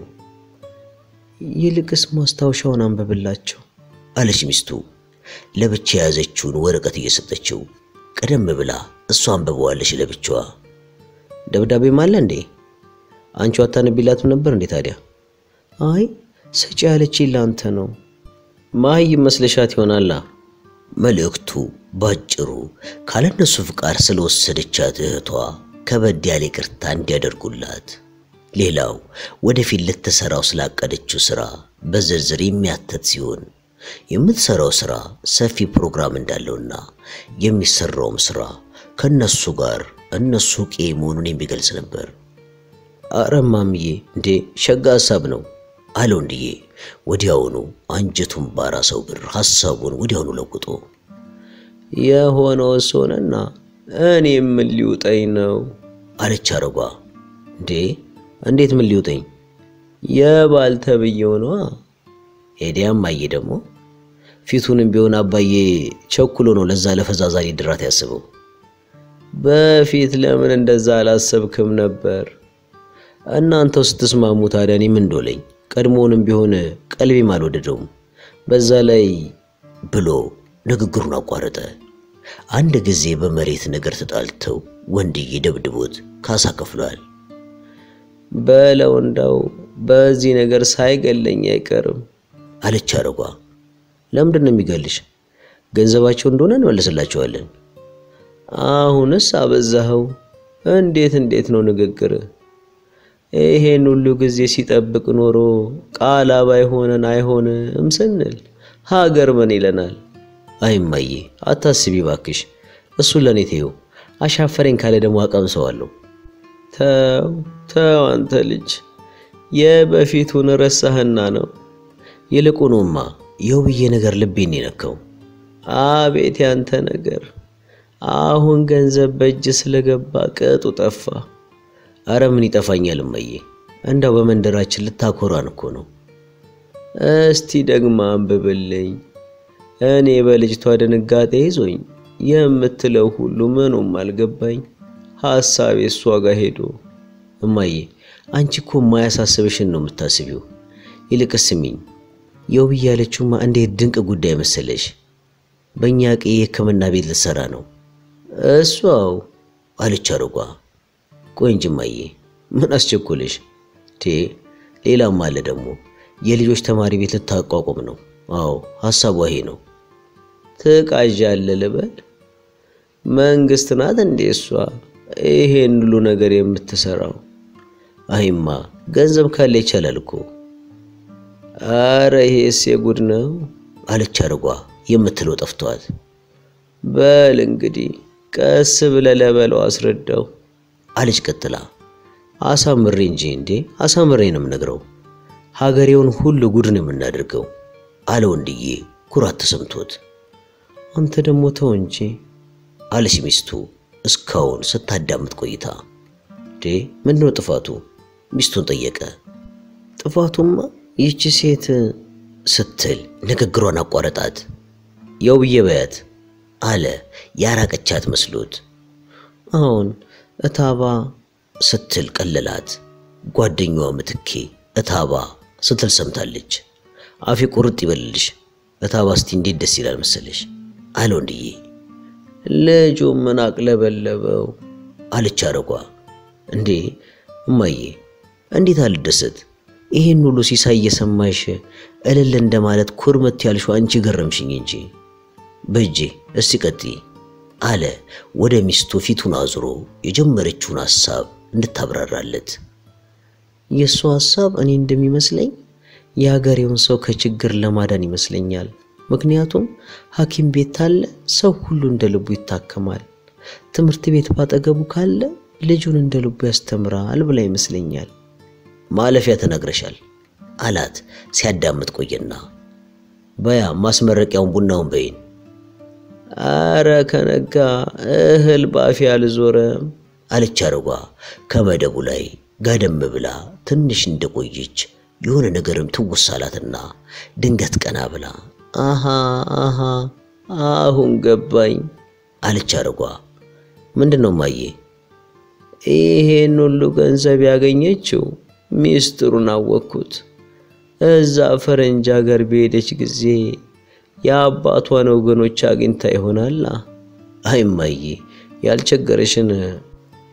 ይልቅስ ማስታወሻውን አንብብላቸው አለች ሚስቱ ለብቻ የያዘችውን ወረቀት እየሰጠችው። ቀደም ብላ እሷ አንብበዋለች ለብቻዋ። ደብዳቤም አለ እንዴ? አንቺ አታነቢላትም ነበር እንዴ ታዲያ? አይ ሰጪ ያለችኝ ለአንተ ነው። ማይ መስለሻት ይሆናላ። መልእክቱ ባጭሩ ካለነሱ ፍቃድ ስለወሰደቻት እህቷ ከበድ ያለ ይቅርታ እንዲያደርጉላት፣ ሌላው ወደፊት ልትሰራው ስላቀደችው ስራ በዝርዝር የሚያተት ሲሆን የምትሰራው ስራ ሰፊ ፕሮግራም እንዳለውና የሚሰራውም ስራ ከነሱ ጋር እነሱ ቄ መሆኑን የሚገልጽ ነበር። አረ እንዴ ሸጋ ሀሳብ ነው አለ ወንድዬ። ወዲያውኑ አንጀቱን ባራሰው ብር ሐሳቡን ወዲያውኑ ለውጦ የሆነው ሆነና እኔ ምን ሊውጠኝ ነው አለች አረጓ። እንዴ እንዴት ምን ሊውጠኝ? የባል ተብዬው ነዋ። ሄዲያም አየ ደግሞ ፊቱንም ቢሆን አባዬ ቸኩሎ ነው ለዛ ለፈዛዛ ድራት ያስበው። በፊት ለምን እንደዛ አላሰብክም ነበር? እናንተው ስትስማሙ ታዲያ እኔ ምን ዶለኝ? ቀድሞውንም ቢሆን ቀልቤም አልወደደውም። በዛ ላይ ብሎ ንግግሩን አቋረጠ። አንድ ጊዜ በመሬት ነገር ተጣልተው ወንድዬ ደብድቦት ካሳ ከፍሏል። በለው እንዳው በዚህ ነገር ሳይገለኝ አይቀርም አለች አረጓ። ለምንድን ነው የሚገልሽ? ገንዘባቸው እንደሆነ እንመልስላቸዋለን። አሁንስ አበዛኸው። እንዴት እንዴት ነው ንግግር? ይሄን ሁሉ ጊዜ ሲጠብቅ ኖሮ ቃል አባይ ሆነን አይሆንም ስንል ሀገር ምን ይለናል? አይማዬ አታስቢ ባክሽ፣ እሱን ለእኔ ተይው። አሻፈረኝ ካለ ደግሞ አቀምሰዋለሁ። ተው ተው አንተ ልጅ የበፊቱን ረሳህና ነው። ይልቁኑማ የውብዬ ነገር ልቤን የነካው። አቤት ያንተ ነገር! አሁን ገንዘብ በእጅ ስለገባ ቅጡ ጠፋ። አረ ምን ይጠፋኛል እማዬ፣ እንዳው በመንደራችን ልታኮራን እኮ ነው። እስቲ ደግማ አንብብልኝ። እኔ በልጅቷ ድንጋጤ ይዞኝ የምትለው ሁሉ ምኑም አልገባኝ። ሐሳቤ እሷ ጋር ሄዶ እማዬ አንቺ እኮ የማያሳስብሽን ነው የምታስቢው። ይልቅስ ስሚኝ፣ የውብዬ ያለችውማ እንዴት ድንቅ ጉዳይ መሰለሽ። በእኛ ቀዬ የሕክምና ቤት ልትሰራ ነው። እሷው አለች አረጓ። ቆይ እንጂ እማዬ ምን አስቸኮለሽ? ቴ ሌላም አለ ደግሞ የልጆች ተማሪ ቤት ልታቋቁም ነው። አዎ ሐሳቧ ይሄ ነው። ትቃዣለህ ልበል? መንግስት ናት እንዴ እሷ ይሄን ሁሉ ነገር የምትሰራው? አይማ ገንዘብ ካለ ይቻላል እኮ። አረ ይሄስ የጉድ ነው አለች አረጓ የምትለው ጠፍቷት። በል እንግዲህ ቀስ ብለህ ለበለው አስረዳው አለች ቀጥላ። አሳምሬ እንጂ እንዴ አሳምሬ ነው የምነግረው። ሀገሬውን ሁሉ ጉድ ነው የምናደርገው አለ ወንድዬ ኩራት ተሰምቶት። አንተ ደግሞ ተው እንጂ አለች ሚስቱ እስካሁን ስታዳምጥ ቆይታ። ዴ ምንድነው ጥፋቱ? ሚስቱን ጠየቀ። ጥፋቱማ ይቺ ሴት ስትል ንግግሯን አቋረጣት። የውብዬ በያት አለ ያራቀቻት መስሎት። አሁን እታባ ስትል ቀለላት። ጓደኛዋ ምትኬ እታባ ስትል ሰምታለች። አፌ ቁርጥ ይበልልሽ እታባ እስቲ እንዴት ደስ ይላል መሰለሽ አለ ወንድዬ። ልጁ ምን አቅለበለበው አለች አረጓ። እንዴ እማዬ እንዴት አልደሰት? ይሄን ሁሉ ሲሳይ እየሰማሽ እልል እንደማለት ኩርመት ያልሽው አንቺ ገረምሽኝ እንጂ በእጄ እስቲ ቀጥይ አለ ወደ ሚስቱ ፊቱን አዙሮ የጀመረችውን ሐሳብ እንድታብራራለት። የእሱ ሐሳብ እኔ እንደሚመስለኝ የሀገሬውን ሰው ከችግር ለማዳን ይመስለኛል። ምክንያቱም ሐኪም ቤት ካለ ሰው ሁሉ እንደ ልቡ ይታከማል። ትምህርት ቤት ባጠገቡ ካለ ልጁን እንደ ልቡ ያስተምራል ብላ ይመስለኛል። ማለፊያ ተናግረሻል አላት ሲያዳምጥ ቆየና፣ በያ ማስመረቂያውን ቡናውን በይን። አረ ከነጋ እህል ባፌ አልዞረም አለች አረጓ ከመደቡ ላይ ጋደም ብላ ትንሽ እንደቆየች የሆነ ነገርም ትውስ አላትና ድንገት ቀና ብላ አሃ አሃ አሁን ገባኝ አለች አረጓ። ምንድን ነው ማዬ? ይሄን ሁሉ ገንዘብ ያገኘችው ሚስጥሩን አወቅኩት። እዛ ፈረንጅ ሀገር በሄደች ጊዜ የአባቷን ወገኖች አግኝታ ይሆናላ። አይማዬ ያልቸገረሽን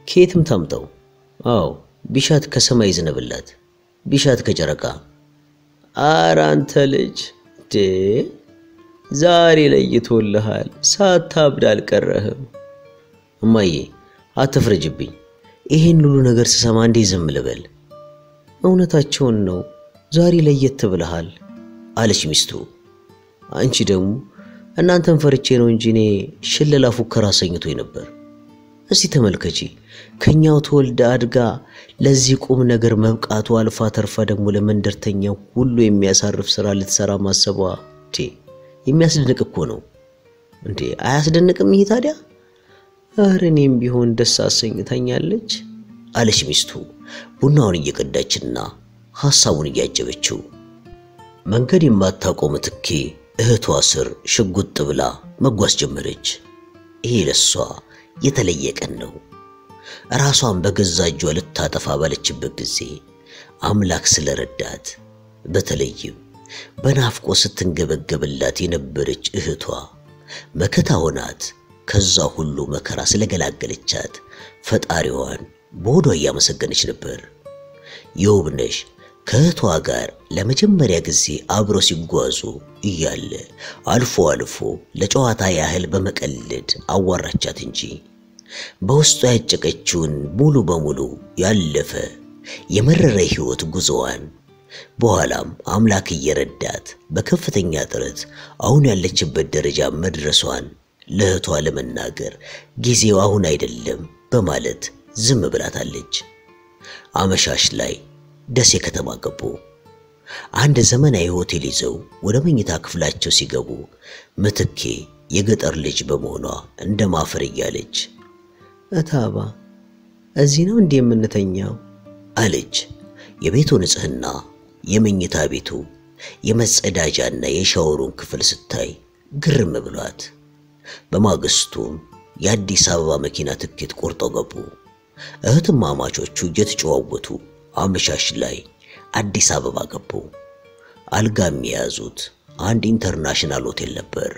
ከየትም ታምጠው። አዎ ቢሻት ከሰማይ ዝነብላት፣ ቢሻት ከጨረቃ። አረ አንተ ልጅ ዴ ዛሬ ለይቶልሃል፣ ሳታብድ አልቀረህም። እማዬ አትፍረጅብኝ። ይሄን ሁሉ ነገር ስሰማ እንዴ ዝም ልበል? እውነታቸውን ነው። ዛሬ ለየት ብለሃል አለች ሚስቱ። አንቺ ደግሞ እናንተን ፈርቼ ነው እንጂ እኔ ሽለላ ፉከራ አሰኝቶኝ ነበር። እስቲ ተመልከቺ፣ ከኛው ተወልዳ አድጋ ለዚህ ቁም ነገር መብቃቱ አልፋ ተርፋ ደግሞ ለመንደርተኛው ሁሉ የሚያሳርፍ ስራ ልትሰራ ማሰቧ ቴ የሚያስደንቅ እኮ ነው እንዴ! አያስደንቅም? ይሄ ታዲያ ኧረ እኔም ቢሆን ደስ አሰኝታኛለች አለች ሚስቱ ቡናውን እየቀዳችና ሐሳቡን እያጀበችው። መንገድ የማታውቀው ምትኬ እህቷ ስር ሽጉጥ ብላ መጓዝ ጀመረች። ይሄ ለሷ የተለየ ቀን ነው። ራሷን በገዛ እጇ ልታጠፋ ባለችበት ጊዜ አምላክ ስለረዳት፣ በተለይም በናፍቆ ስትንገበገብላት የነበረች እህቷ መከታ ሆናት ከዛ ሁሉ መከራ ስለገላገለቻት ፈጣሪዋን በሆዷ እያመሰገነች ነበር። የውብነሽ ከእህቷ ጋር ለመጀመሪያ ጊዜ አብረው ሲጓዙ እያለ አልፎ አልፎ ለጨዋታ ያህል በመቀለድ አዋራቻት እንጂ በውስጧ ያጨቀችውን ሙሉ በሙሉ ያለፈ የመረረ ሕይወት ጉዞዋን በኋላም አምላክ እየረዳት በከፍተኛ ጥረት አሁን ያለችበት ደረጃ መድረሷን ለእህቷ ለመናገር ጊዜው አሁን አይደለም በማለት ዝም ብላታለች። አመሻሽ ላይ ደሴ ከተማ ገቡ። አንድ ዘመናዊ ሆቴል ይዘው ወደ መኝታ ክፍላቸው ሲገቡ ምትኬ የገጠር ልጅ በመሆኗ እንደ ማፈር እያለች እታባ እዚህ ነው እንዲህ የምንተኛው? አለች። የቤቱ ንጽህና፣ የመኝታ ቤቱ የመጸዳጃና የሻወሩን ክፍል ስታይ ግርም ብሏት፣ በማግስቱም የአዲስ አበባ መኪና ትኬት ቆርጠው ገቡ። እህትማማቾቹ እየተጨዋወቱ አመሻሽ ላይ አዲስ አበባ ገቡ። አልጋም የያዙት አንድ ኢንተርናሽናል ሆቴል ነበር።